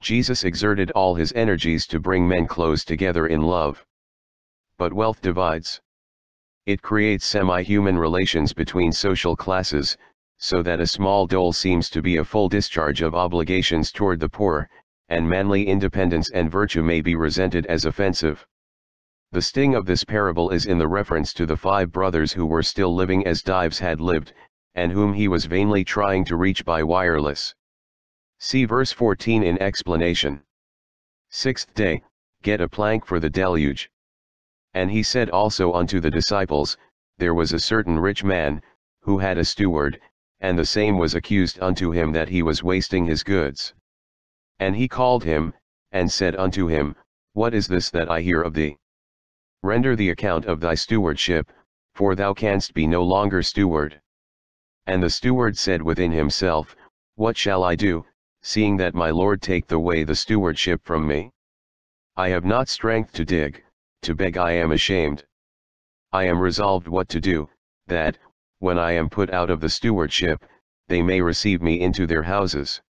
Jesus exerted all his energies to bring men close together in love. But wealth divides. It creates semi-human relations between social classes, so that a small dole seems to be a full discharge of obligations toward the poor, and manly independence and virtue may be resented as offensive. The sting of this parable is in the reference to the five brothers who were still living as Dives had lived, and whom he was vainly trying to reach by wireless. See verse 14 in explanation. Sixth day, get a plank for the deluge. And he said also unto the disciples, There was a certain rich man, who had a steward, and the same was accused unto him that he was wasting his goods. And he called him, and said unto him, What is this that I hear of thee? Render the account of thy stewardship, for thou canst be no longer steward. And the steward said within himself, What shall I do, seeing that my Lord take the way the stewardship from me? I have not strength to dig, to beg I am ashamed. I am resolved what to do, that, when I am put out of the stewardship, they may receive me into their houses.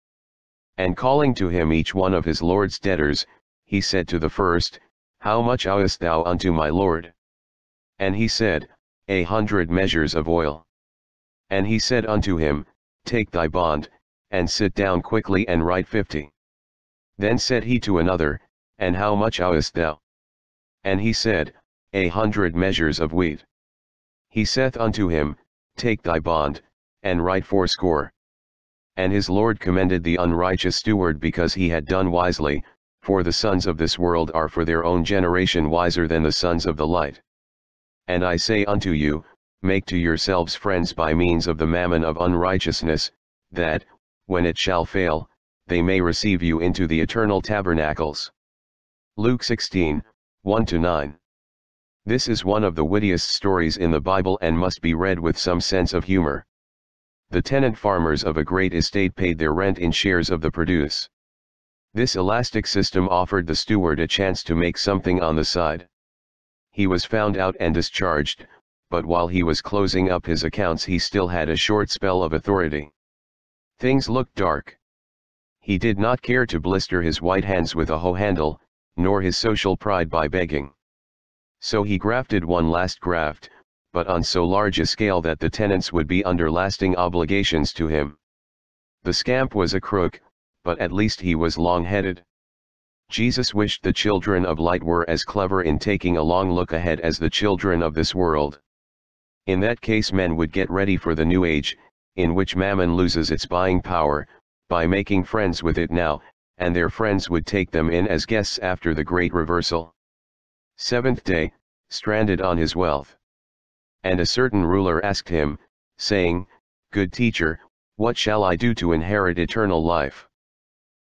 And calling to him each one of his Lord's debtors, he said to the first, how much owest thou unto my lord? And he said, A hundred measures of oil. And he said unto him, Take thy bond, and sit down quickly and write fifty. Then said he to another, And how much owest thou? And he said, A hundred measures of wheat. He saith unto him, Take thy bond, and write fourscore. And his Lord commended the unrighteous steward because he had done wisely, for the sons of this world are for their own generation wiser than the sons of the light. And I say unto you, make to yourselves friends by means of the mammon of unrighteousness, that, when it shall fail, they may receive you into the eternal tabernacles. Luke 16, 1-9 This is one of the wittiest stories in the Bible and must be read with some sense of humor. The tenant farmers of a great estate paid their rent in shares of the produce. This elastic system offered the steward a chance to make something on the side. He was found out and discharged, but while he was closing up his accounts he still had a short spell of authority. Things looked dark. He did not care to blister his white hands with a hoe handle, nor his social pride by begging. So he grafted one last graft, but on so large a scale that the tenants would be under lasting obligations to him. The scamp was a crook, but at least he was long-headed. Jesus wished the children of light were as clever in taking a long look ahead as the children of this world. In that case men would get ready for the new age, in which mammon loses its buying power, by making friends with it now, and their friends would take them in as guests after the great reversal. Seventh day, stranded on his wealth. And a certain ruler asked him, saying, Good teacher, what shall I do to inherit eternal life?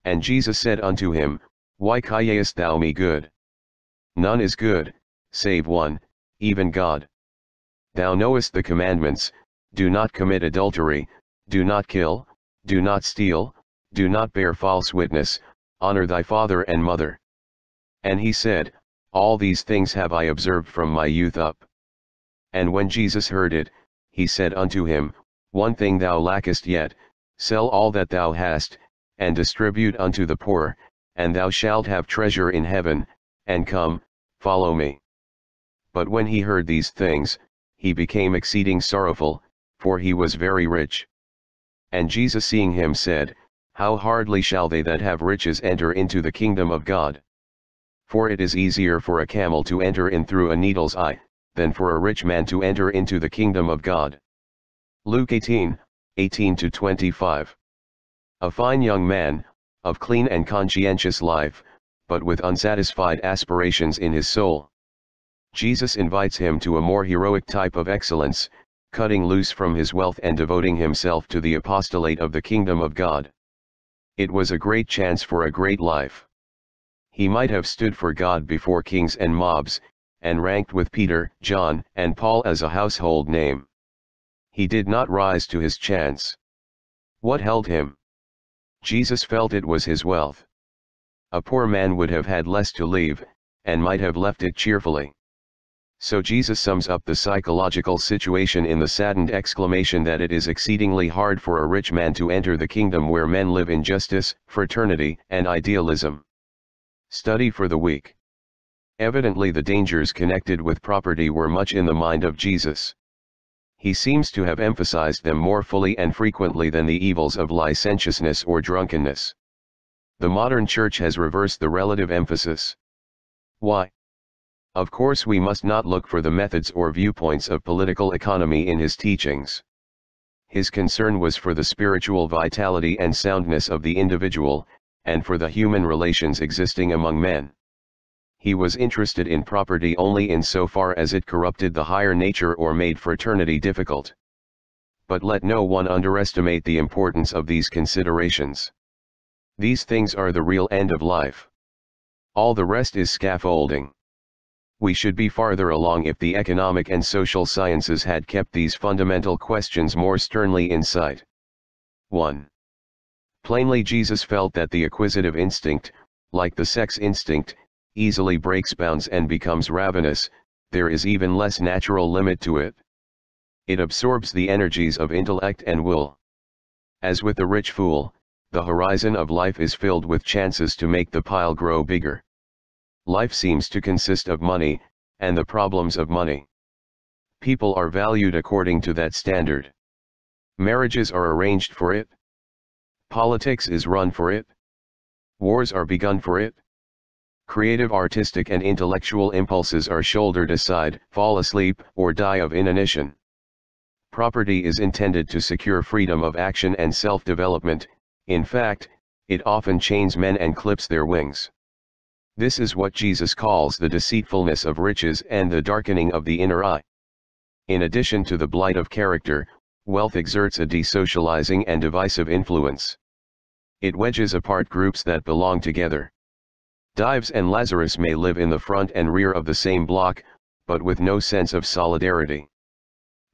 And Jesus said unto him, Why callest thou me good? None is good, save one, even God. Thou knowest the commandments, do not commit adultery, do not kill, do not steal, do not bear false witness, honor thy father and mother. And he said, All these things have I observed from my youth up. And when Jesus heard it, he said unto him, One thing thou lackest yet, sell all that thou hast, and distribute unto the poor, and thou shalt have treasure in heaven, and come, follow me. But when he heard these things, he became exceeding sorrowful, for he was very rich. And Jesus seeing him said, How hardly shall they that have riches enter into the kingdom of God? For it is easier for a camel to enter in through a needle's eye, than for a rich man to enter into the kingdom of God. Luke 18, 18-25 a fine young man, of clean and conscientious life, but with unsatisfied aspirations in his soul. Jesus invites him to a more heroic type of excellence, cutting loose from his wealth and devoting himself to the apostolate of the kingdom of God. It was a great chance for a great life. He might have stood for God before kings and mobs, and ranked with Peter, John, and Paul as a household name. He did not rise to his chance. What held him? Jesus felt it was his wealth. A poor man would have had less to leave, and might have left it cheerfully. So Jesus sums up the psychological situation in the saddened exclamation that it is exceedingly hard for a rich man to enter the kingdom where men live in justice, fraternity, and idealism. Study for the week. Evidently the dangers connected with property were much in the mind of Jesus he seems to have emphasized them more fully and frequently than the evils of licentiousness or drunkenness. The modern church has reversed the relative emphasis. Why? Of course we must not look for the methods or viewpoints of political economy in his teachings. His concern was for the spiritual vitality and soundness of the individual, and for the human relations existing among men. He was interested in property only in so far as it corrupted the higher nature or made fraternity difficult. But let no one underestimate the importance of these considerations. These things are the real end of life. All the rest is scaffolding we should be farther along if the economic and social sciences had kept these fundamental questions more sternly in sight. 1. Plainly Jesus felt that the acquisitive instinct, like the sex instinct, easily breaks bounds and becomes ravenous, there is even less natural limit to it. It absorbs the energies of intellect and will. As with the rich fool, the horizon of life is filled with chances to make the pile grow bigger. Life seems to consist of money, and the problems of money. People are valued according to that standard. Marriages are arranged for it. Politics is run for it. Wars are begun for it. Creative artistic and intellectual impulses are shouldered aside, fall asleep, or die of inanition. Property is intended to secure freedom of action and self-development, in fact, it often chains men and clips their wings. This is what Jesus calls the deceitfulness of riches and the darkening of the inner eye. In addition to the blight of character, wealth exerts a desocializing and divisive influence. It wedges apart groups that belong together. Dives and Lazarus may live in the front and rear of the same block, but with no sense of solidarity.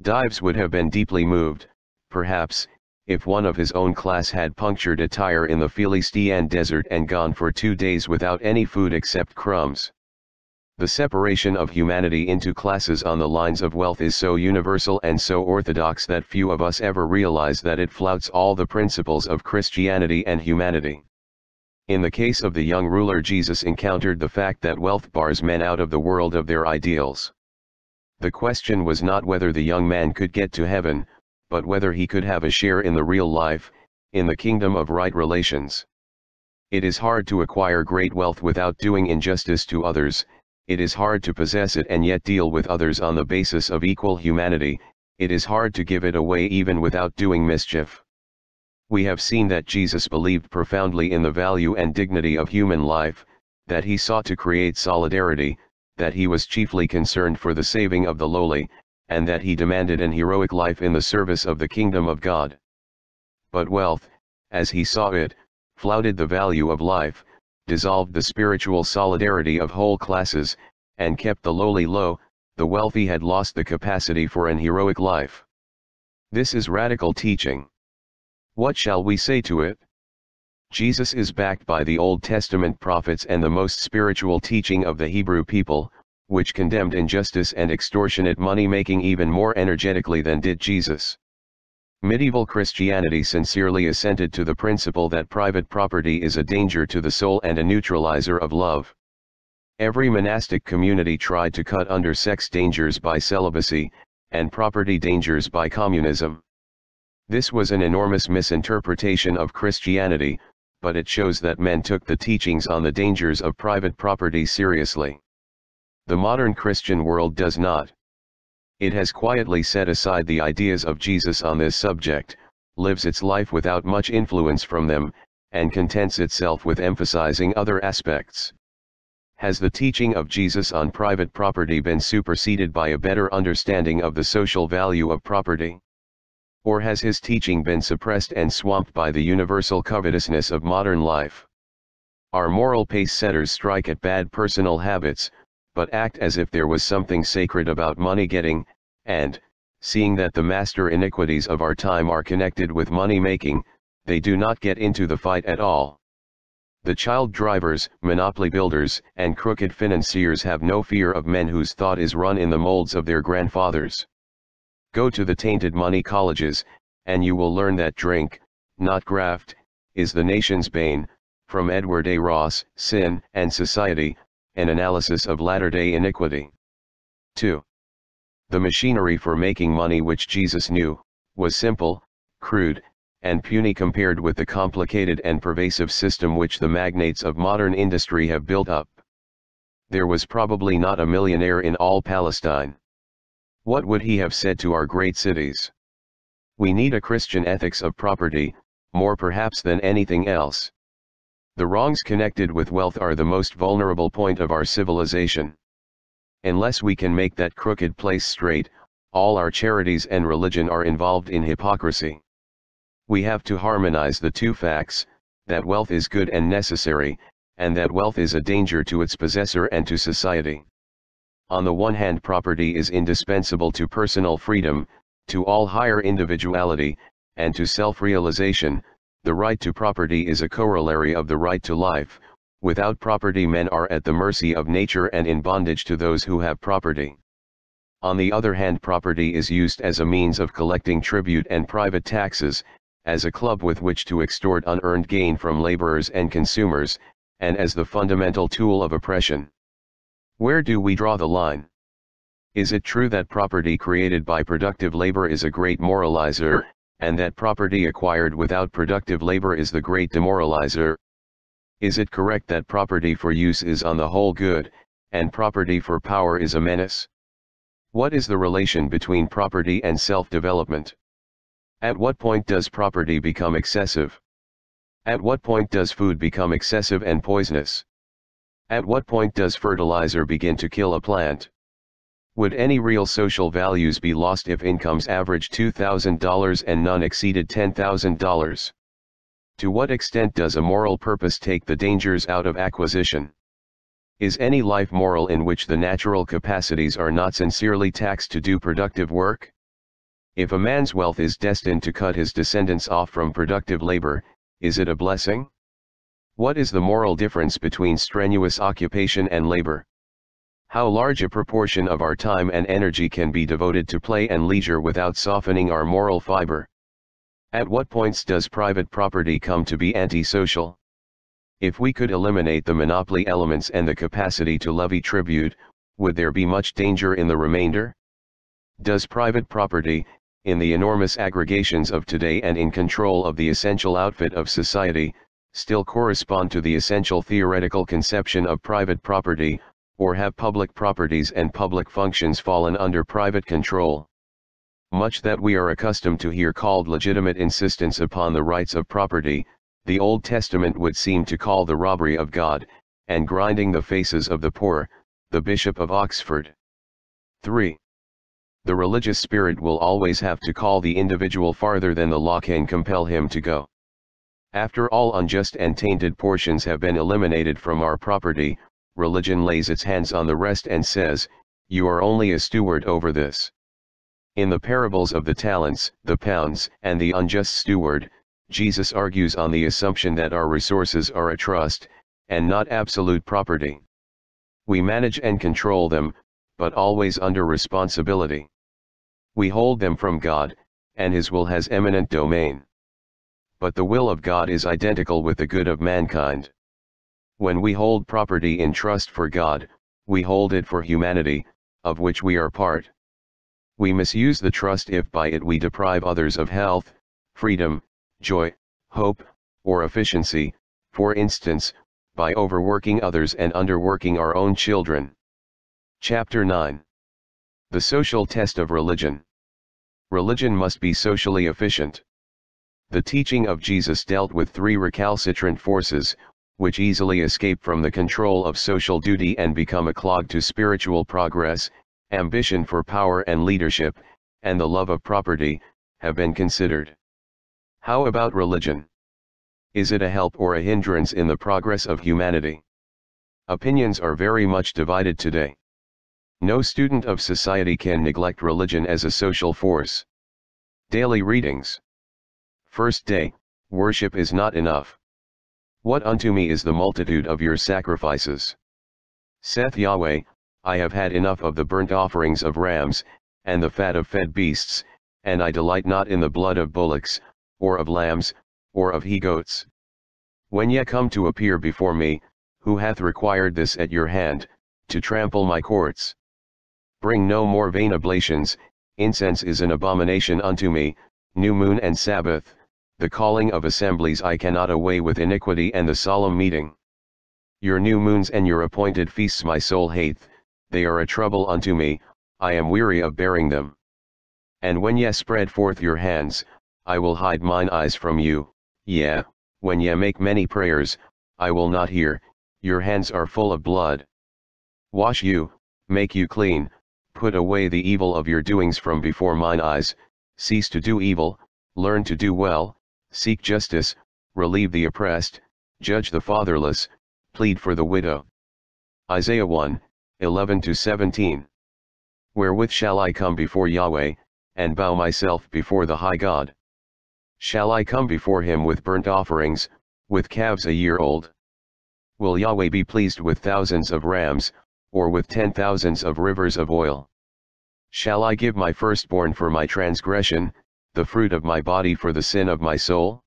Dives would have been deeply moved, perhaps, if one of his own class had punctured a tire in the Philistine desert and gone for two days without any food except crumbs. The separation of humanity into classes on the lines of wealth is so universal and so orthodox that few of us ever realize that it flouts all the principles of Christianity and humanity. In the case of the young ruler Jesus encountered the fact that wealth bars men out of the world of their ideals. The question was not whether the young man could get to heaven, but whether he could have a share in the real life, in the kingdom of right relations. It is hard to acquire great wealth without doing injustice to others, it is hard to possess it and yet deal with others on the basis of equal humanity, it is hard to give it away even without doing mischief. We have seen that Jesus believed profoundly in the value and dignity of human life, that he sought to create solidarity, that he was chiefly concerned for the saving of the lowly, and that he demanded an heroic life in the service of the kingdom of God. But wealth, as he saw it, flouted the value of life, dissolved the spiritual solidarity of whole classes, and kept the lowly low, the wealthy had lost the capacity for an heroic life. This is radical teaching. What shall we say to it? Jesus is backed by the Old Testament prophets and the most spiritual teaching of the Hebrew people, which condemned injustice and extortionate money-making even more energetically than did Jesus. Medieval Christianity sincerely assented to the principle that private property is a danger to the soul and a neutralizer of love. Every monastic community tried to cut under sex dangers by celibacy, and property dangers by communism. This was an enormous misinterpretation of Christianity, but it shows that men took the teachings on the dangers of private property seriously. The modern Christian world does not. It has quietly set aside the ideas of Jesus on this subject, lives its life without much influence from them, and contents itself with emphasizing other aspects. Has the teaching of Jesus on private property been superseded by a better understanding of the social value of property? Or has his teaching been suppressed and swamped by the universal covetousness of modern life? Our moral pace setters strike at bad personal habits, but act as if there was something sacred about money getting, and, seeing that the master iniquities of our time are connected with money making, they do not get into the fight at all. The child drivers, monopoly builders, and crooked financiers have no fear of men whose thought is run in the molds of their grandfathers. Go to the tainted money colleges, and you will learn that drink, not graft, is the nation's bane, from Edward A. Ross, Sin and Society, an analysis of latter-day iniquity. 2. The machinery for making money which Jesus knew, was simple, crude, and puny compared with the complicated and pervasive system which the magnates of modern industry have built up. there was probably not a millionaire in all Palestine. What would he have said to our great cities? We need a Christian ethics of property, more perhaps than anything else. The wrongs connected with wealth are the most vulnerable point of our civilization. Unless we can make that crooked place straight, all our charities and religion are involved in hypocrisy. We have to harmonize the two facts, that wealth is good and necessary, and that wealth is a danger to its possessor and to society. On the one hand property is indispensable to personal freedom, to all higher individuality, and to self-realization, the right to property is a corollary of the right to life, without property men are at the mercy of nature and in bondage to those who have property. On the other hand property is used as a means of collecting tribute and private taxes, as a club with which to extort unearned gain from laborers and consumers, and as the fundamental tool of oppression. Where do we draw the line? Is it true that property created by productive labor is a great moralizer, and that property acquired without productive labor is the great demoralizer? Is it correct that property for use is on the whole good, and property for power is a menace? What is the relation between property and self-development? At what point does property become excessive? At what point does food become excessive and poisonous? At what point does fertilizer begin to kill a plant? Would any real social values be lost if incomes averaged $2,000 and none exceeded $10,000? To what extent does a moral purpose take the dangers out of acquisition? Is any life moral in which the natural capacities are not sincerely taxed to do productive work? If a man's wealth is destined to cut his descendants off from productive labor, is it a blessing? What is the moral difference between strenuous occupation and labor? How large a proportion of our time and energy can be devoted to play and leisure without softening our moral fiber? At what points does private property come to be antisocial? If we could eliminate the monopoly elements and the capacity to levy tribute, would there be much danger in the remainder? Does private property, in the enormous aggregations of today and in control of the essential outfit of society, still correspond to the essential theoretical conception of private property, or have public properties and public functions fallen under private control. Much that we are accustomed to hear called legitimate insistence upon the rights of property, the Old Testament would seem to call the robbery of God, and grinding the faces of the poor, the Bishop of Oxford. 3. The religious spirit will always have to call the individual farther than the law can compel him to go. After all unjust and tainted portions have been eliminated from our property, religion lays its hands on the rest and says, You are only a steward over this. In the parables of the talents, the pounds, and the unjust steward, Jesus argues on the assumption that our resources are a trust, and not absolute property. We manage and control them, but always under responsibility. We hold them from God, and His will has eminent domain but the will of God is identical with the good of mankind. When we hold property in trust for God, we hold it for humanity, of which we are part. We misuse the trust if by it we deprive others of health, freedom, joy, hope, or efficiency, for instance, by overworking others and underworking our own children. Chapter 9 The Social Test of Religion Religion must be socially efficient. The teaching of Jesus dealt with three recalcitrant forces, which easily escape from the control of social duty and become a clog to spiritual progress, ambition for power and leadership, and the love of property, have been considered. How about religion? Is it a help or a hindrance in the progress of humanity? Opinions are very much divided today. No student of society can neglect religion as a social force. Daily readings. First day, worship is not enough. What unto me is the multitude of your sacrifices? Saith Yahweh, I have had enough of the burnt offerings of rams, and the fat of fed beasts, and I delight not in the blood of bullocks, or of lambs, or of he-goats. When ye come to appear before me, who hath required this at your hand, to trample my courts? Bring no more vain oblations, incense is an abomination unto me, new moon and Sabbath, the calling of assemblies I cannot away with iniquity and the solemn meeting. Your new moons and your appointed feasts my soul hateth, they are a trouble unto me, I am weary of bearing them. And when ye spread forth your hands, I will hide mine eyes from you, yea, when ye make many prayers, I will not hear, your hands are full of blood. Wash you, make you clean, put away the evil of your doings from before mine eyes, cease to do evil, learn to do well, seek justice, relieve the oppressed, judge the fatherless, plead for the widow. Isaiah 1, 11 17. Wherewith shall I come before Yahweh, and bow myself before the high God? Shall I come before him with burnt offerings, with calves a year old? Will Yahweh be pleased with thousands of rams, or with ten thousands of rivers of oil? Shall I give my firstborn for my transgression, the fruit of my body for the sin of my soul?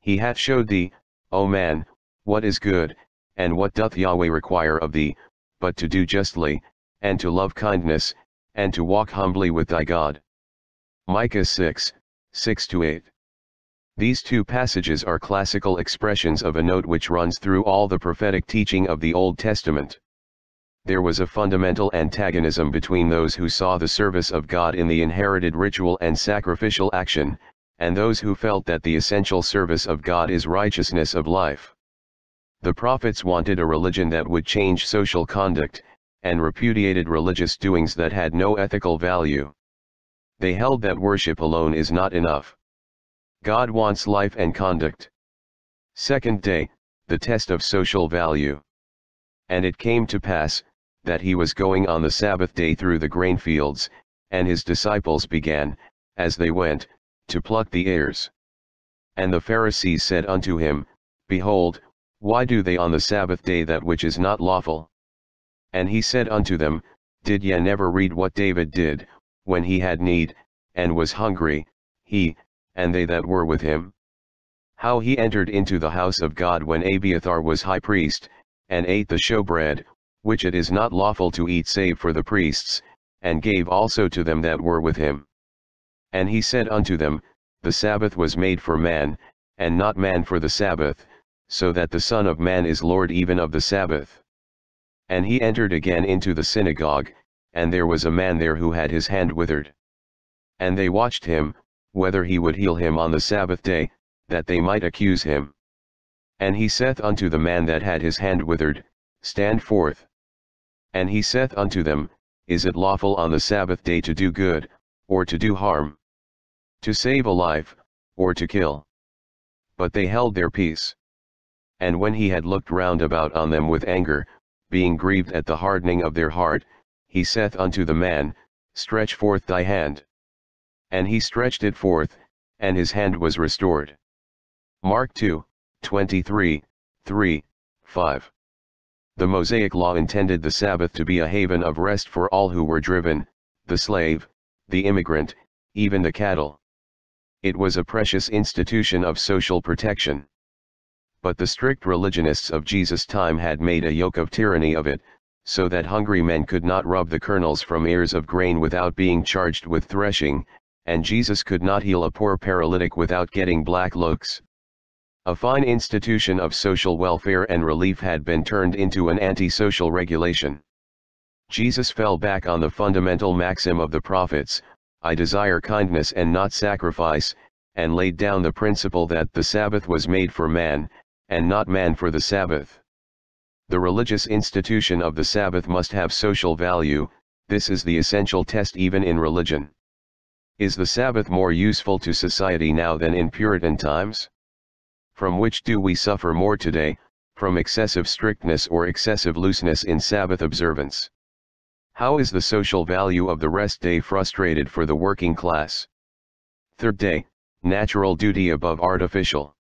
He hath showed thee, O man, what is good, and what doth Yahweh require of thee, but to do justly, and to love kindness, and to walk humbly with thy God. Micah 6, 6-8 These two passages are classical expressions of a note which runs through all the prophetic teaching of the Old Testament. There was a fundamental antagonism between those who saw the service of God in the inherited ritual and sacrificial action, and those who felt that the essential service of God is righteousness of life. The prophets wanted a religion that would change social conduct, and repudiated religious doings that had no ethical value. They held that worship alone is not enough. God wants life and conduct. Second day, the test of social value. And it came to pass, that he was going on the Sabbath day through the grain fields, and his disciples began, as they went, to pluck the ears. And the Pharisees said unto him, Behold, why do they on the Sabbath day that which is not lawful? And he said unto them, Did ye never read what David did, when he had need, and was hungry, he, and they that were with him? How he entered into the house of God when Abiathar was high priest, and ate the showbread, which it is not lawful to eat save for the priests, and gave also to them that were with him. And he said unto them, The Sabbath was made for man, and not man for the Sabbath, so that the Son of Man is Lord even of the Sabbath. And he entered again into the synagogue, and there was a man there who had his hand withered. And they watched him, whether he would heal him on the Sabbath day, that they might accuse him. And he saith unto the man that had his hand withered, Stand forth. And he saith unto them, Is it lawful on the Sabbath day to do good, or to do harm? to save a life, or to kill. But they held their peace. And when he had looked round about on them with anger, being grieved at the hardening of their heart, he saith unto the man, Stretch forth thy hand. And he stretched it forth, and his hand was restored. Mark 2, 23, 3, 5. The Mosaic law intended the Sabbath to be a haven of rest for all who were driven, the slave, the immigrant, even the cattle. It was a precious institution of social protection. But the strict religionists of Jesus' time had made a yoke of tyranny of it, so that hungry men could not rub the kernels from ears of grain without being charged with threshing, and Jesus could not heal a poor paralytic without getting black looks. A fine institution of social welfare and relief had been turned into an anti-social regulation. Jesus fell back on the fundamental maxim of the prophets, I desire kindness and not sacrifice, and laid down the principle that the Sabbath was made for man, and not man for the Sabbath. The religious institution of the Sabbath must have social value, this is the essential test even in religion. Is the Sabbath more useful to society now than in Puritan times? From which do we suffer more today, from excessive strictness or excessive looseness in Sabbath observance? How is the social value of the rest day frustrated for the working class? Third day, natural duty above artificial.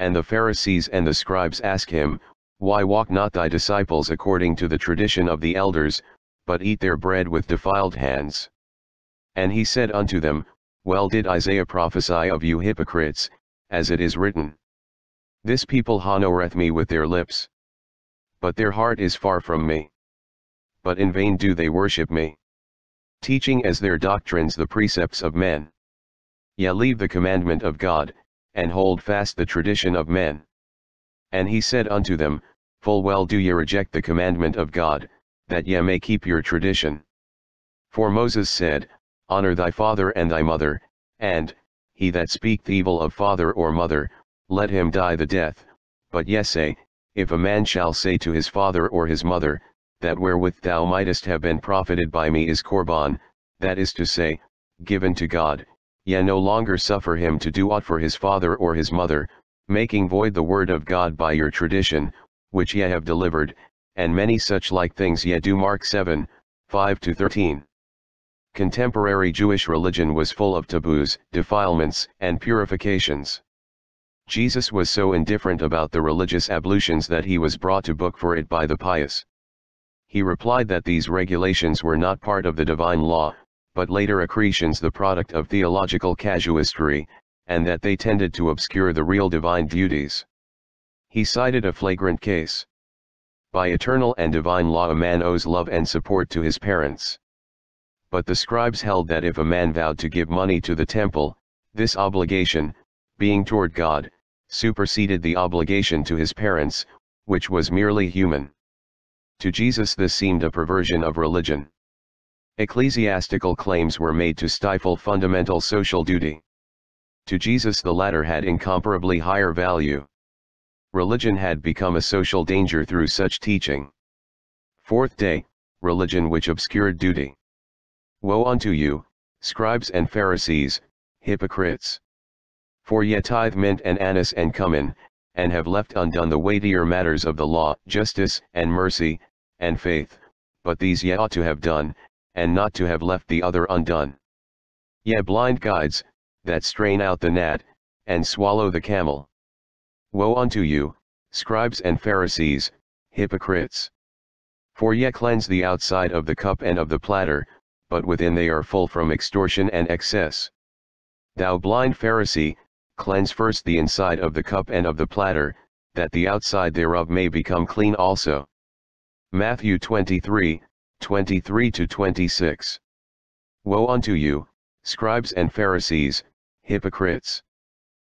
And the Pharisees and the scribes ask him, Why walk not thy disciples according to the tradition of the elders, but eat their bread with defiled hands? And he said unto them, Well did Isaiah prophesy of you hypocrites, as it is written. This people honoreth me with their lips. But their heart is far from me but in vain do they worship me. Teaching as their doctrines the precepts of men. Ye leave the commandment of God, and hold fast the tradition of men. And he said unto them, full well do ye reject the commandment of God, that ye may keep your tradition. For Moses said, Honor thy father and thy mother, and, He that speaketh evil of father or mother, let him die the death, but ye say, eh, If a man shall say to his father or his mother, That wherewith thou mightest have been profited by me is Korban, that is to say, given to God, ye no longer suffer him to do aught for his father or his mother, making void the word of God by your tradition, which ye have delivered, and many such like things ye do Mark 7, 5-13. Contemporary Jewish religion was full of taboos, defilements, and purifications. Jesus was so indifferent about the religious ablutions that he was brought to book for it by the pious. He replied that these regulations were not part of the divine law, but later accretions the product of theological casuistry, and that they tended to obscure the real divine duties. He cited a flagrant case. By eternal and divine law a man owes love and support to his parents. But the scribes held that if a man vowed to give money to the temple, this obligation, being toward God, superseded the obligation to his parents, which was merely human. To Jesus this seemed a perversion of religion. Ecclesiastical claims were made to stifle fundamental social duty. To Jesus the latter had incomparably higher value. Religion had become a social danger through such teaching. Fourth day, religion which obscured duty. Woe unto you, scribes and Pharisees, hypocrites! For ye tithe mint and anise and cumin, and have left undone the weightier matters of the law, justice, and mercy, and faith, but these ye ought to have done, and not to have left the other undone. Ye blind guides, that strain out the gnat, and swallow the camel. Woe unto you, scribes and Pharisees, hypocrites! For ye cleanse the outside of the cup and of the platter, but within they are full from extortion and excess. Thou blind Pharisee, cleanse first the inside of the cup and of the platter, that the outside thereof may become clean also. Matthew 23, 23 to 26. Woe unto you, scribes and Pharisees, hypocrites!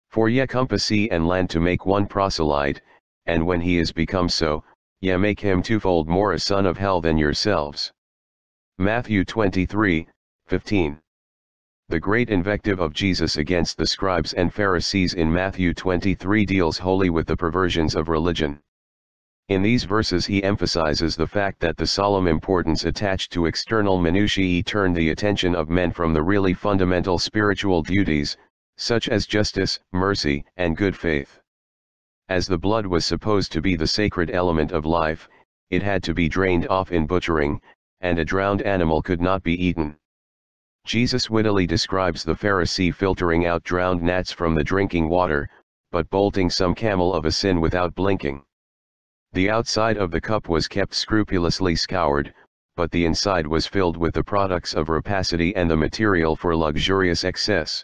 For ye compass sea and land to make one proselyte, and when he is become so, ye make him twofold more a son of hell than yourselves. Matthew 23, 15. The great invective of Jesus against the scribes and Pharisees in Matthew 23 deals wholly with the perversions of religion. In these verses he emphasizes the fact that the solemn importance attached to external minutiae turned the attention of men from the really fundamental spiritual duties, such as justice, mercy, and good faith. As the blood was supposed to be the sacred element of life, it had to be drained off in butchering, and a drowned animal could not be eaten. Jesus wittily describes the Pharisee filtering out drowned gnats from the drinking water, but bolting some camel of a sin without blinking. The outside of the cup was kept scrupulously scoured, but the inside was filled with the products of rapacity and the material for luxurious excess.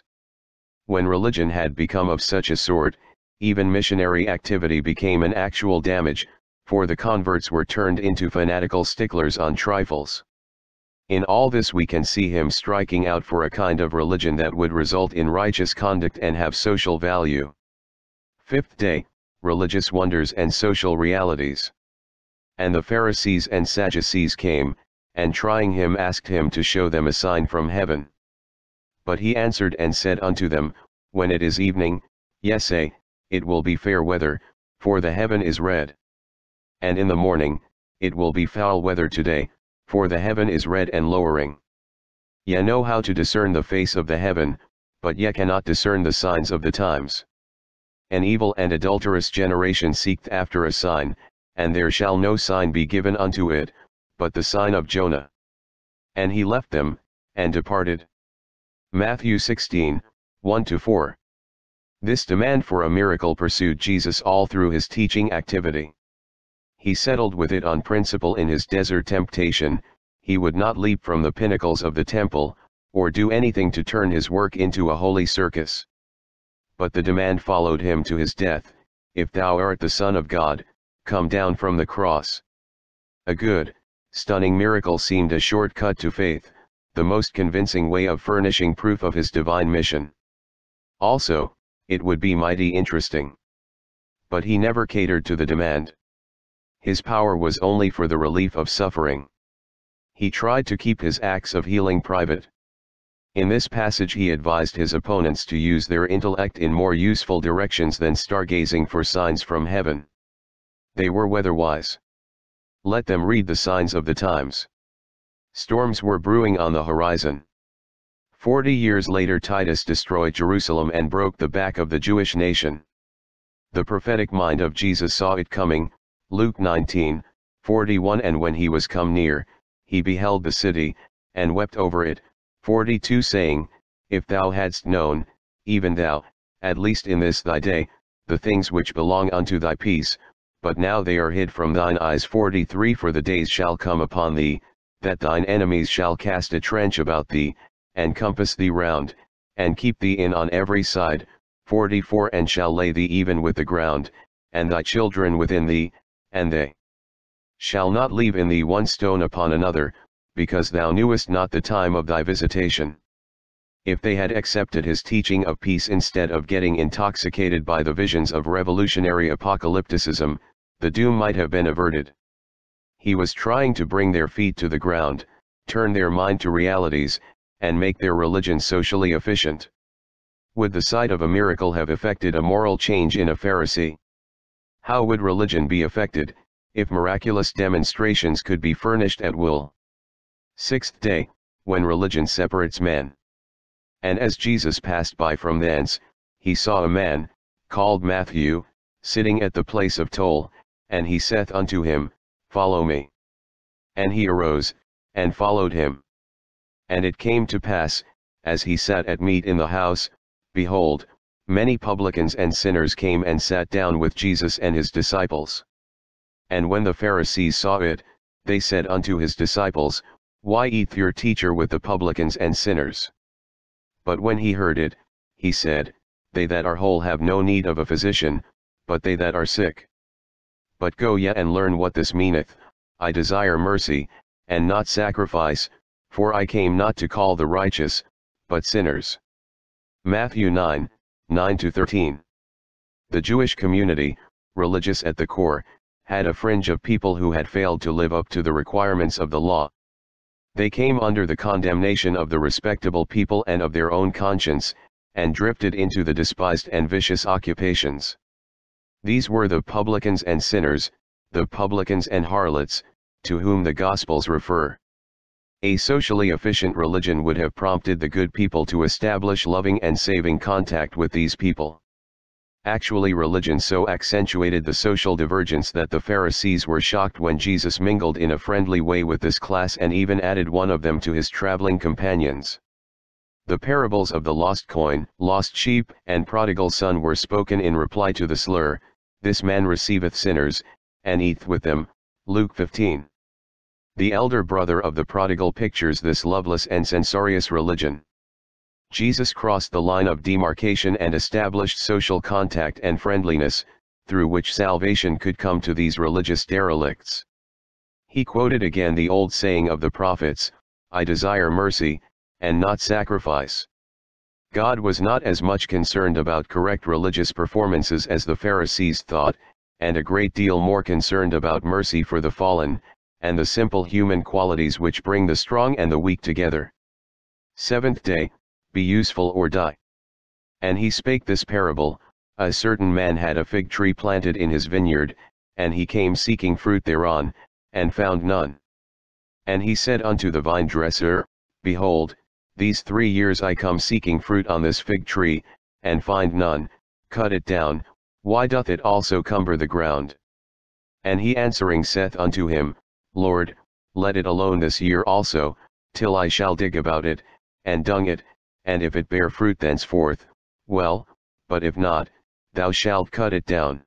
When religion had become of such a sort, even missionary activity became an actual damage, for the converts were turned into fanatical sticklers on trifles. In all this we can see him striking out for a kind of religion that would result in righteous conduct and have social value. Fifth day, religious wonders and social realities. And the Pharisees and Sadducees came, and trying him asked him to show them a sign from heaven. But he answered and said unto them, When it is evening, ye say, It will be fair weather, for the heaven is red. And in the morning, it will be foul weather today, for the heaven is red and lowering. Ye know how to discern the face of the heaven, but ye cannot discern the signs of the times an evil and adulterous generation seeketh after a sign, and there shall no sign be given unto it, but the sign of Jonah. And he left them, and departed. Matthew 16, 1-4. This demand for a miracle pursued Jesus all through his teaching activity. He settled with it on principle in his desert temptation, he would not leap from the pinnacles of the temple, or do anything to turn his work into a holy circus but the demand followed him to his death, If thou art the Son of God, come down from the cross. A good, stunning miracle seemed a short cut to faith, the most convincing way of furnishing proof of his divine mission. Also, it would be mighty interesting. But he never catered to the demand. His power was only for the relief of suffering. He tried to keep his acts of healing private. In this passage he advised his opponents to use their intellect in more useful directions than stargazing for signs from heaven. They were weatherwise. Let them read the signs of the times. Storms were brewing on the horizon. Forty years later Titus destroyed Jerusalem and broke the back of the Jewish nation. The prophetic mind of Jesus saw it coming, Luke 19, 41 And when he was come near, he beheld the city, and wept over it, 42 saying, If thou hadst known, even thou, at least in this thy day, the things which belong unto thy peace, but now they are hid from thine eyes. 43 For the days shall come upon thee, that thine enemies shall cast a trench about thee, and compass thee round, and keep thee in on every side, 44 And shall lay thee even with the ground, and thy children within thee, and they shall not leave in thee one stone upon another, because thou knewest not the time of thy visitation. If they had accepted his teaching of peace instead of getting intoxicated by the visions of revolutionary apocalypticism, the doom might have been averted. He was trying to bring their feet to the ground, turn their mind to realities, and make their religion socially efficient. Would the sight of a miracle have effected a moral change in a Pharisee? How would religion be affected, if miraculous demonstrations could be furnished at will? Sixth day, when religion separates men. And as Jesus passed by from thence, he saw a man, called Matthew, sitting at the place of toll, and he saith unto him, Follow me. And he arose, and followed him. And it came to pass, as he sat at meat in the house, behold, many publicans and sinners came and sat down with Jesus and his disciples. And when the Pharisees saw it, they said unto his disciples, why eat your teacher with the publicans and sinners? But when he heard it, he said, They that are whole have no need of a physician, but they that are sick. But go ye and learn what this meaneth, I desire mercy, and not sacrifice, for I came not to call the righteous, but sinners. Matthew 9, 9-13 The Jewish community, religious at the core, had a fringe of people who had failed to live up to the requirements of the law, they came under the condemnation of the respectable people and of their own conscience, and drifted into the despised and vicious occupations. These were the publicans and sinners, the publicans and harlots, to whom the Gospels refer. A socially efficient religion would have prompted the good people to establish loving and saving contact with these people. Actually religion so accentuated the social divergence that the Pharisees were shocked when Jesus mingled in a friendly way with this class and even added one of them to his traveling companions. The parables of the lost coin, lost sheep, and prodigal son were spoken in reply to the slur, This man receiveth sinners, and eateth with them, Luke 15. The elder brother of the prodigal pictures this loveless and censorious religion. Jesus crossed the line of demarcation and established social contact and friendliness, through which salvation could come to these religious derelicts. He quoted again the old saying of the prophets, I desire mercy, and not sacrifice. God was not as much concerned about correct religious performances as the Pharisees thought, and a great deal more concerned about mercy for the fallen, and the simple human qualities which bring the strong and the weak together. Seventh day, be useful or die. And he spake this parable, A certain man had a fig tree planted in his vineyard, and he came seeking fruit thereon, and found none. And he said unto the vine dresser, Behold, these three years I come seeking fruit on this fig tree, and find none, cut it down, why doth it also cumber the ground? And he answering saith unto him, Lord, let it alone this year also, till I shall dig about it, and dung it, and if it bear fruit thenceforth, well, but if not, thou shalt cut it down.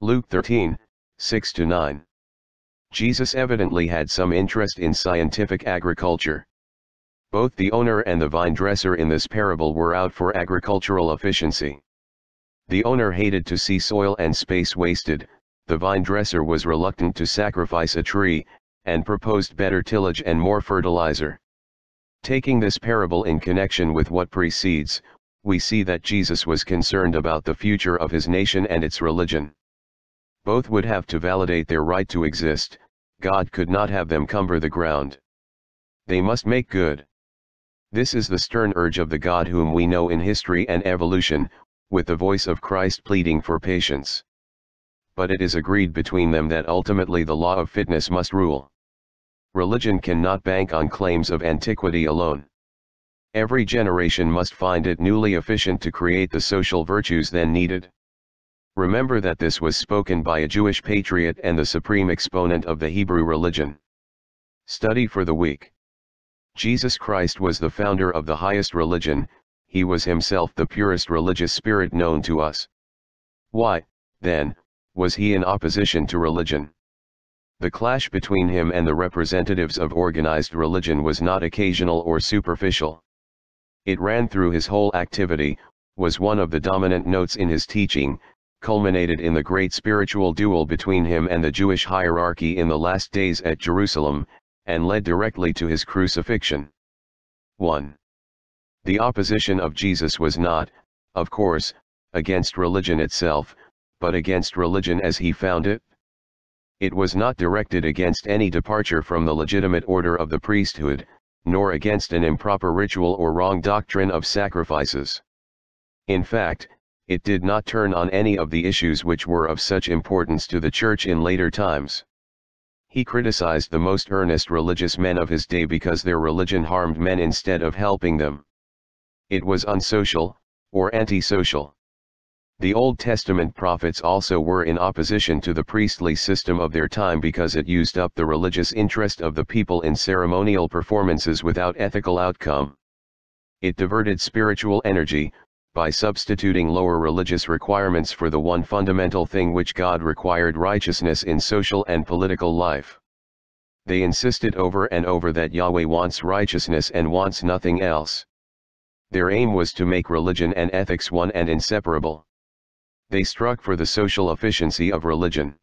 Luke 13, 6-9 Jesus evidently had some interest in scientific agriculture. Both the owner and the vine dresser in this parable were out for agricultural efficiency. The owner hated to see soil and space wasted, the vine dresser was reluctant to sacrifice a tree, and proposed better tillage and more fertilizer. Taking this parable in connection with what precedes, we see that Jesus was concerned about the future of his nation and its religion. Both would have to validate their right to exist, God could not have them cumber the ground. They must make good. This is the stern urge of the God whom we know in history and evolution, with the voice of Christ pleading for patience. But it is agreed between them that ultimately the law of fitness must rule. Religion cannot bank on claims of antiquity alone. Every generation must find it newly efficient to create the social virtues then needed. Remember that this was spoken by a Jewish patriot and the supreme exponent of the Hebrew religion. Study for the week. Jesus Christ was the founder of the highest religion, he was himself the purest religious spirit known to us. Why, then, was he in opposition to religion? The clash between him and the representatives of organized religion was not occasional or superficial. It ran through his whole activity, was one of the dominant notes in his teaching, culminated in the great spiritual duel between him and the Jewish hierarchy in the last days at Jerusalem, and led directly to his crucifixion. 1. The opposition of Jesus was not, of course, against religion itself, but against religion as he found it. It was not directed against any departure from the legitimate order of the priesthood, nor against an improper ritual or wrong doctrine of sacrifices. In fact, it did not turn on any of the issues which were of such importance to the Church in later times. He criticized the most earnest religious men of his day because their religion harmed men instead of helping them. It was unsocial, or antisocial. The Old Testament prophets also were in opposition to the priestly system of their time because it used up the religious interest of the people in ceremonial performances without ethical outcome. It diverted spiritual energy, by substituting lower religious requirements for the one fundamental thing which God required righteousness in social and political life. They insisted over and over that Yahweh wants righteousness and wants nothing else. Their aim was to make religion and ethics one and inseparable. They struck for the social efficiency of religion.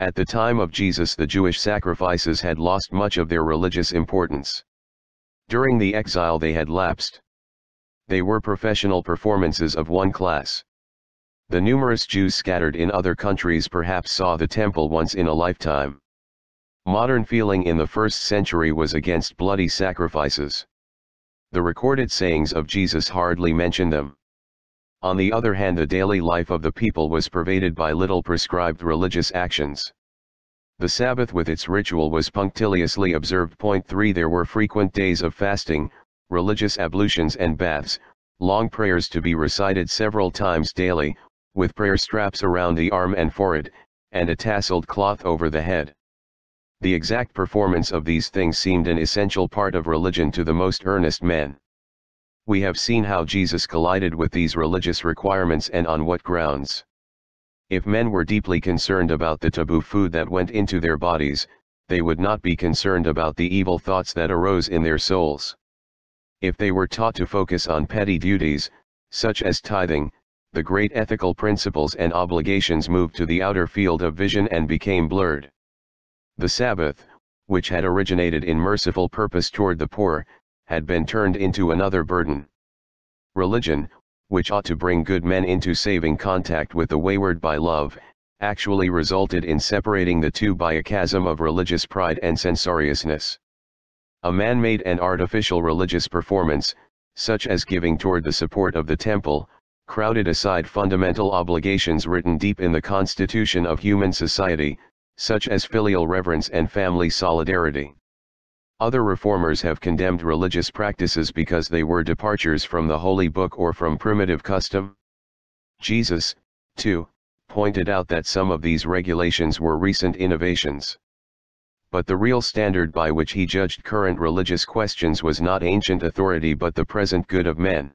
At the time of Jesus the Jewish sacrifices had lost much of their religious importance. During the exile they had lapsed. They were professional performances of one class. The numerous Jews scattered in other countries perhaps saw the temple once in a lifetime. Modern feeling in the first century was against bloody sacrifices. The recorded sayings of Jesus hardly mention them. On the other hand the daily life of the people was pervaded by little prescribed religious actions. The Sabbath with its ritual was punctiliously observed. Point 3 There were frequent days of fasting, religious ablutions and baths, long prayers to be recited several times daily, with prayer straps around the arm and forehead, and a tasseled cloth over the head. The exact performance of these things seemed an essential part of religion to the most earnest men. We have seen how Jesus collided with these religious requirements and on what grounds. If men were deeply concerned about the taboo food that went into their bodies, they would not be concerned about the evil thoughts that arose in their souls. If they were taught to focus on petty duties, such as tithing, the great ethical principles and obligations moved to the outer field of vision and became blurred. The Sabbath, which had originated in merciful purpose toward the poor, had been turned into another burden. Religion, which ought to bring good men into saving contact with the wayward by love, actually resulted in separating the two by a chasm of religious pride and censoriousness. A man-made and artificial religious performance, such as giving toward the support of the temple, crowded aside fundamental obligations written deep in the constitution of human society, such as filial reverence and family solidarity. Other reformers have condemned religious practices because they were departures from the Holy Book or from primitive custom. Jesus, too, pointed out that some of these regulations were recent innovations but the real standard by which he judged current religious questions was not ancient authority but the present good of men.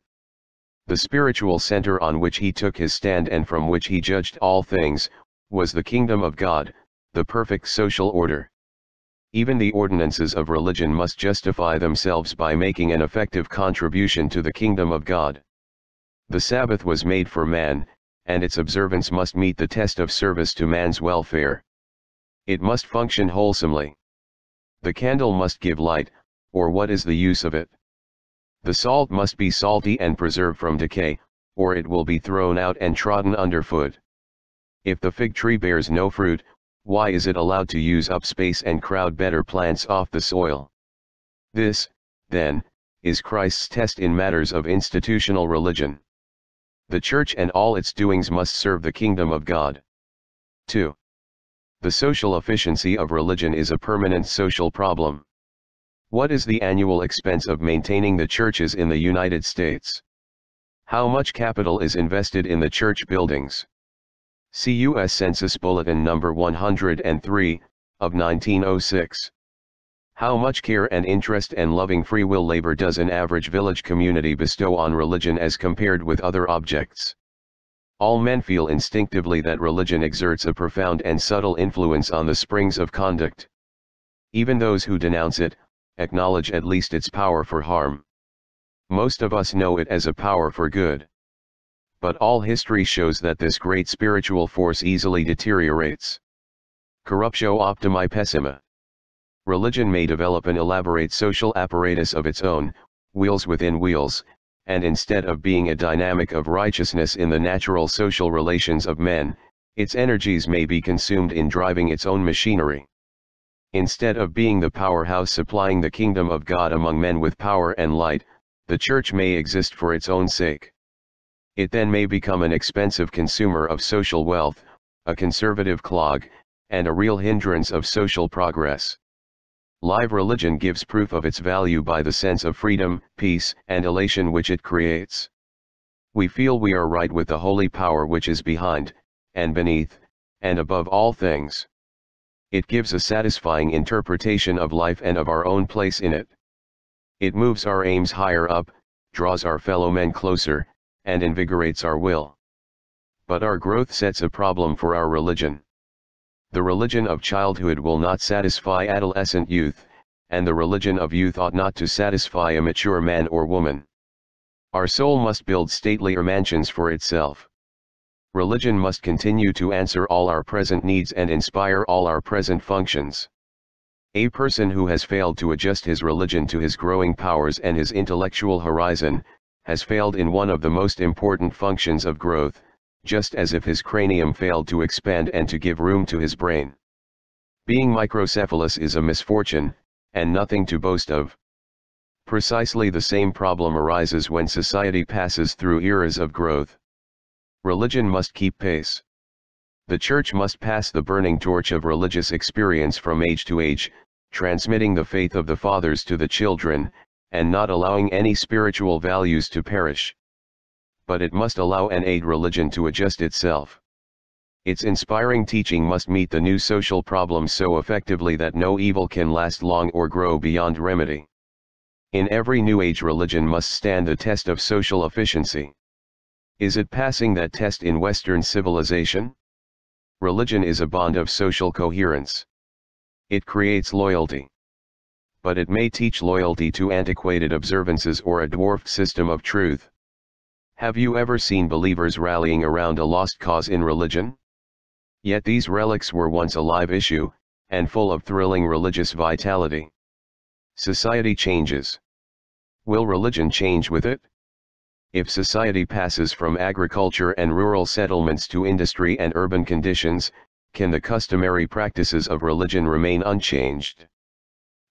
The spiritual center on which he took his stand and from which he judged all things, was the kingdom of God, the perfect social order. Even the ordinances of religion must justify themselves by making an effective contribution to the kingdom of God. The Sabbath was made for man, and its observance must meet the test of service to man's welfare. It must function wholesomely. The candle must give light, or what is the use of it? The salt must be salty and preserved from decay, or it will be thrown out and trodden underfoot. If the fig tree bears no fruit, why is it allowed to use up space and crowd better plants off the soil? This, then, is Christ's test in matters of institutional religion. The Church and all its doings must serve the kingdom of God. 2. The social efficiency of religion is a permanent social problem. What is the annual expense of maintaining the churches in the United States? How much capital is invested in the church buildings? See U.S. Census Bulletin number 103, of 1906. How much care and interest and loving free will labor does an average village community bestow on religion as compared with other objects? All men feel instinctively that religion exerts a profound and subtle influence on the springs of conduct. Even those who denounce it, acknowledge at least its power for harm. Most of us know it as a power for good. But all history shows that this great spiritual force easily deteriorates. Corruptio optimi pessima. Religion may develop an elaborate social apparatus of its own, wheels within wheels, and instead of being a dynamic of righteousness in the natural social relations of men, its energies may be consumed in driving its own machinery. Instead of being the powerhouse supplying the kingdom of God among men with power and light, the church may exist for its own sake. It then may become an expensive consumer of social wealth, a conservative clog, and a real hindrance of social progress. Live religion gives proof of its value by the sense of freedom, peace, and elation which it creates. We feel we are right with the holy power which is behind, and beneath, and above all things. It gives a satisfying interpretation of life and of our own place in it. It moves our aims higher up, draws our fellow men closer, and invigorates our will. But our growth sets a problem for our religion. The religion of childhood will not satisfy adolescent youth, and the religion of youth ought not to satisfy a mature man or woman. Our soul must build statelier mansions for itself. Religion must continue to answer all our present needs and inspire all our present functions. A person who has failed to adjust his religion to his growing powers and his intellectual horizon, has failed in one of the most important functions of growth, just as if his cranium failed to expand and to give room to his brain. Being microcephalous is a misfortune, and nothing to boast of. Precisely the same problem arises when society passes through eras of growth. Religion must keep pace. The Church must pass the burning torch of religious experience from age to age, transmitting the faith of the fathers to the children, and not allowing any spiritual values to perish. But it must allow and aid religion to adjust itself. Its inspiring teaching must meet the new social problems so effectively that no evil can last long or grow beyond remedy. In every New Age religion must stand the test of social efficiency. Is it passing that test in Western civilization? Religion is a bond of social coherence. It creates loyalty but it may teach loyalty to antiquated observances or a dwarfed system of truth. Have you ever seen believers rallying around a lost cause in religion? Yet these relics were once a live issue, and full of thrilling religious vitality. Society changes. Will religion change with it? If society passes from agriculture and rural settlements to industry and urban conditions, can the customary practices of religion remain unchanged?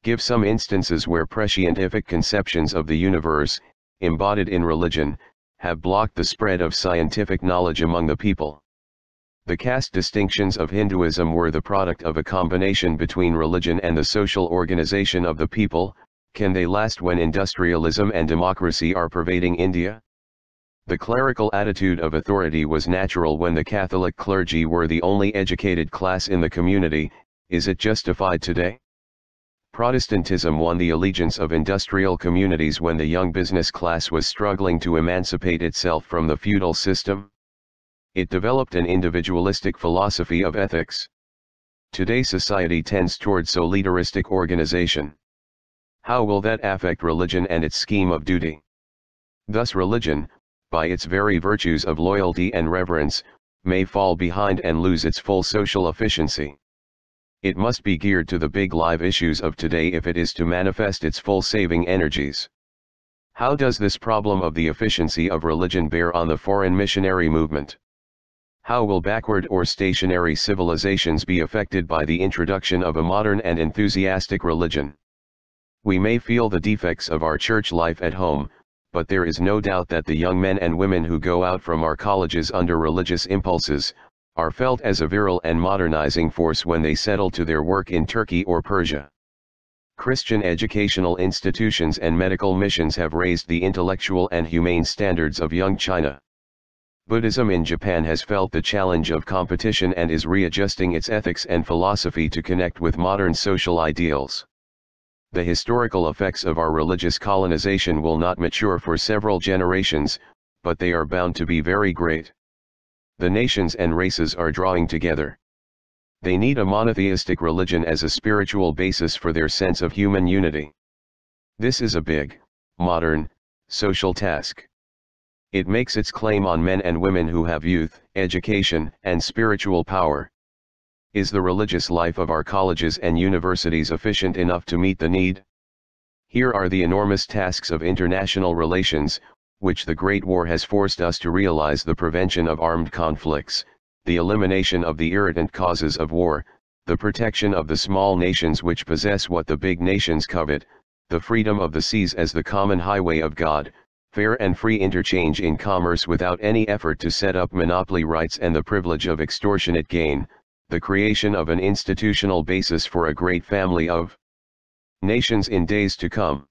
Give some instances where prescientific conceptions of the universe, embodied in religion, have blocked the spread of scientific knowledge among the people. The caste distinctions of Hinduism were the product of a combination between religion and the social organization of the people, can they last when industrialism and democracy are pervading India? The clerical attitude of authority was natural when the Catholic clergy were the only educated class in the community, is it justified today? Protestantism won the allegiance of industrial communities when the young business class was struggling to emancipate itself from the feudal system. It developed an individualistic philosophy of ethics. Today society tends toward solidaristic organization. How will that affect religion and its scheme of duty? Thus religion, by its very virtues of loyalty and reverence, may fall behind and lose its full social efficiency. It must be geared to the big live issues of today if it is to manifest its full saving energies. How does this problem of the efficiency of religion bear on the foreign missionary movement? How will backward or stationary civilizations be affected by the introduction of a modern and enthusiastic religion? We may feel the defects of our church life at home, but there is no doubt that the young men and women who go out from our colleges under religious impulses, are felt as a virile and modernizing force when they settle to their work in Turkey or Persia. Christian educational institutions and medical missions have raised the intellectual and humane standards of young China. Buddhism in Japan has felt the challenge of competition and is readjusting its ethics and philosophy to connect with modern social ideals. The historical effects of our religious colonization will not mature for several generations, but they are bound to be very great. The nations and races are drawing together. They need a monotheistic religion as a spiritual basis for their sense of human unity. This is a big, modern, social task. It makes its claim on men and women who have youth, education, and spiritual power. Is the religious life of our colleges and universities efficient enough to meet the need? Here are the enormous tasks of international relations, which the Great War has forced us to realize the prevention of armed conflicts, the elimination of the irritant causes of war, the protection of the small nations which possess what the big nations covet, the freedom of the seas as the common highway of God, fair and free interchange in commerce without any effort to set up monopoly rights and the privilege of extortionate gain, the creation of an institutional basis for a great family of nations in days to come.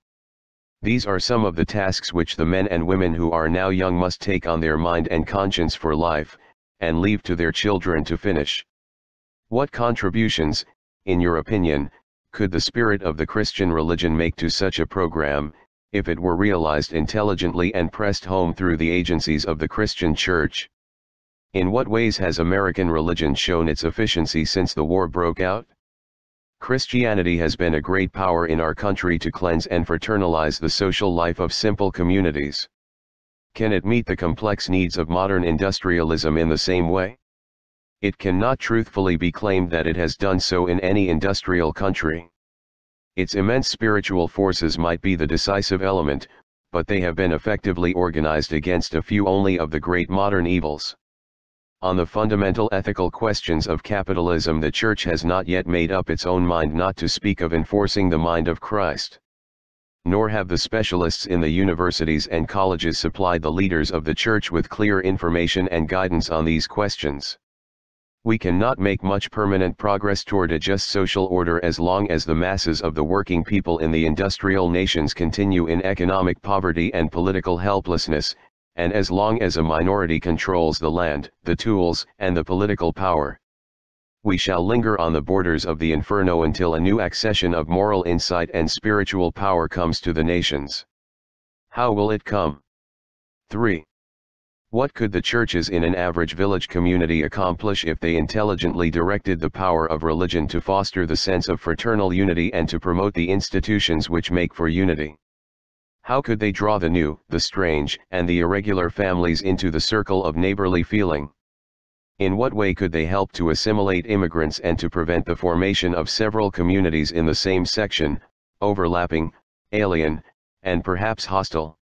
These are some of the tasks which the men and women who are now young must take on their mind and conscience for life, and leave to their children to finish. What contributions, in your opinion, could the spirit of the Christian religion make to such a program, if it were realized intelligently and pressed home through the agencies of the Christian Church. In what ways has American religion shown its efficiency since the war broke out? Christianity has been a great power in our country to cleanse and fraternize the social life of simple communities. Can it meet the complex needs of modern industrialism in the same way? It cannot truthfully be claimed that it has done so in any industrial country. Its immense spiritual forces might be the decisive element, but they have been effectively organized against a few only of the great modern evils. On the fundamental ethical questions of capitalism the Church has not yet made up its own mind not to speak of enforcing the mind of Christ. Nor have the specialists in the universities and colleges supplied the leaders of the Church with clear information and guidance on these questions. We cannot make much permanent progress toward a just social order as long as the masses of the working people in the industrial nations continue in economic poverty and political helplessness, and as long as a minority controls the land, the tools, and the political power. We shall linger on the borders of the inferno until a new accession of moral insight and spiritual power comes to the nations. How will it come? 3. What could the churches in an average village community accomplish if they intelligently directed the power of religion to foster the sense of fraternal unity and to promote the institutions which make for unity? How could they draw the new, the strange, and the irregular families into the circle of neighborly feeling? In what way could they help to assimilate immigrants and to prevent the formation of several communities in the same section, overlapping, alien, and perhaps hostile?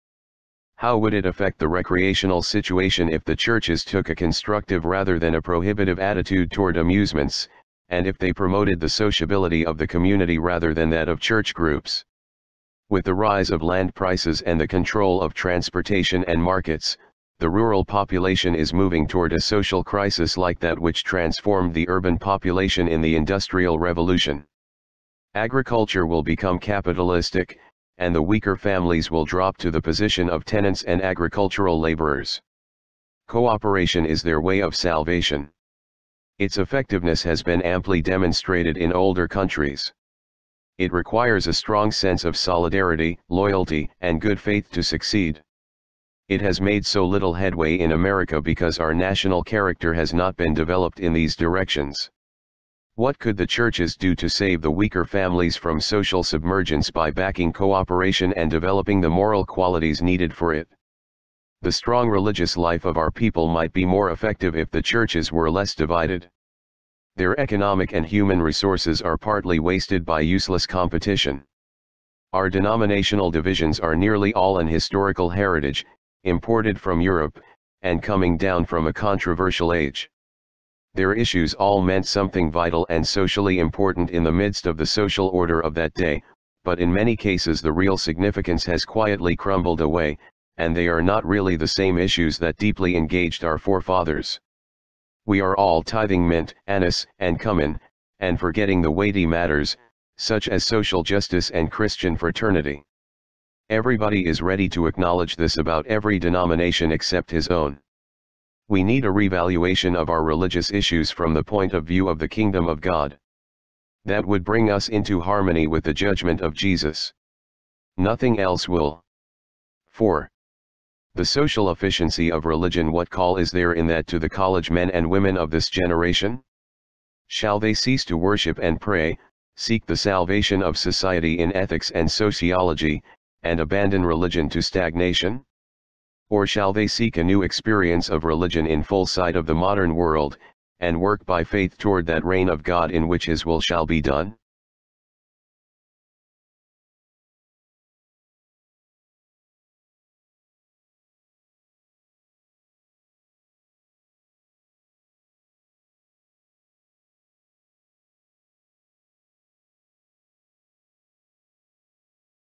How would it affect the recreational situation if the churches took a constructive rather than a prohibitive attitude toward amusements, and if they promoted the sociability of the community rather than that of church groups? With the rise of land prices and the control of transportation and markets, the rural population is moving toward a social crisis like that which transformed the urban population in the Industrial Revolution. Agriculture will become capitalistic, and the weaker families will drop to the position of tenants and agricultural laborers. Cooperation is their way of salvation. Its effectiveness has been amply demonstrated in older countries. It requires a strong sense of solidarity, loyalty, and good faith to succeed. It has made so little headway in America because our national character has not been developed in these directions. What could the churches do to save the weaker families from social submergence by backing cooperation and developing the moral qualities needed for it? The strong religious life of our people might be more effective if the churches were less divided. Their economic and human resources are partly wasted by useless competition. Our denominational divisions are nearly all an historical heritage, imported from Europe, and coming down from a controversial age. Their issues all meant something vital and socially important in the midst of the social order of that day, but in many cases the real significance has quietly crumbled away, and they are not really the same issues that deeply engaged our forefathers. We are all tithing mint, anise, and cumin, and forgetting the weighty matters, such as social justice and Christian fraternity. Everybody is ready to acknowledge this about every denomination except his own. We need a revaluation of our religious issues from the point of view of the kingdom of God. That would bring us into harmony with the judgment of Jesus. Nothing else will. 4. The social efficiency of religion What call is there in that to the college men and women of this generation? Shall they cease to worship and pray, seek the salvation of society in ethics and sociology, and abandon religion to stagnation? Or shall they seek a new experience of religion in full sight of the modern world, and work by faith toward that reign of God in which His will shall be done?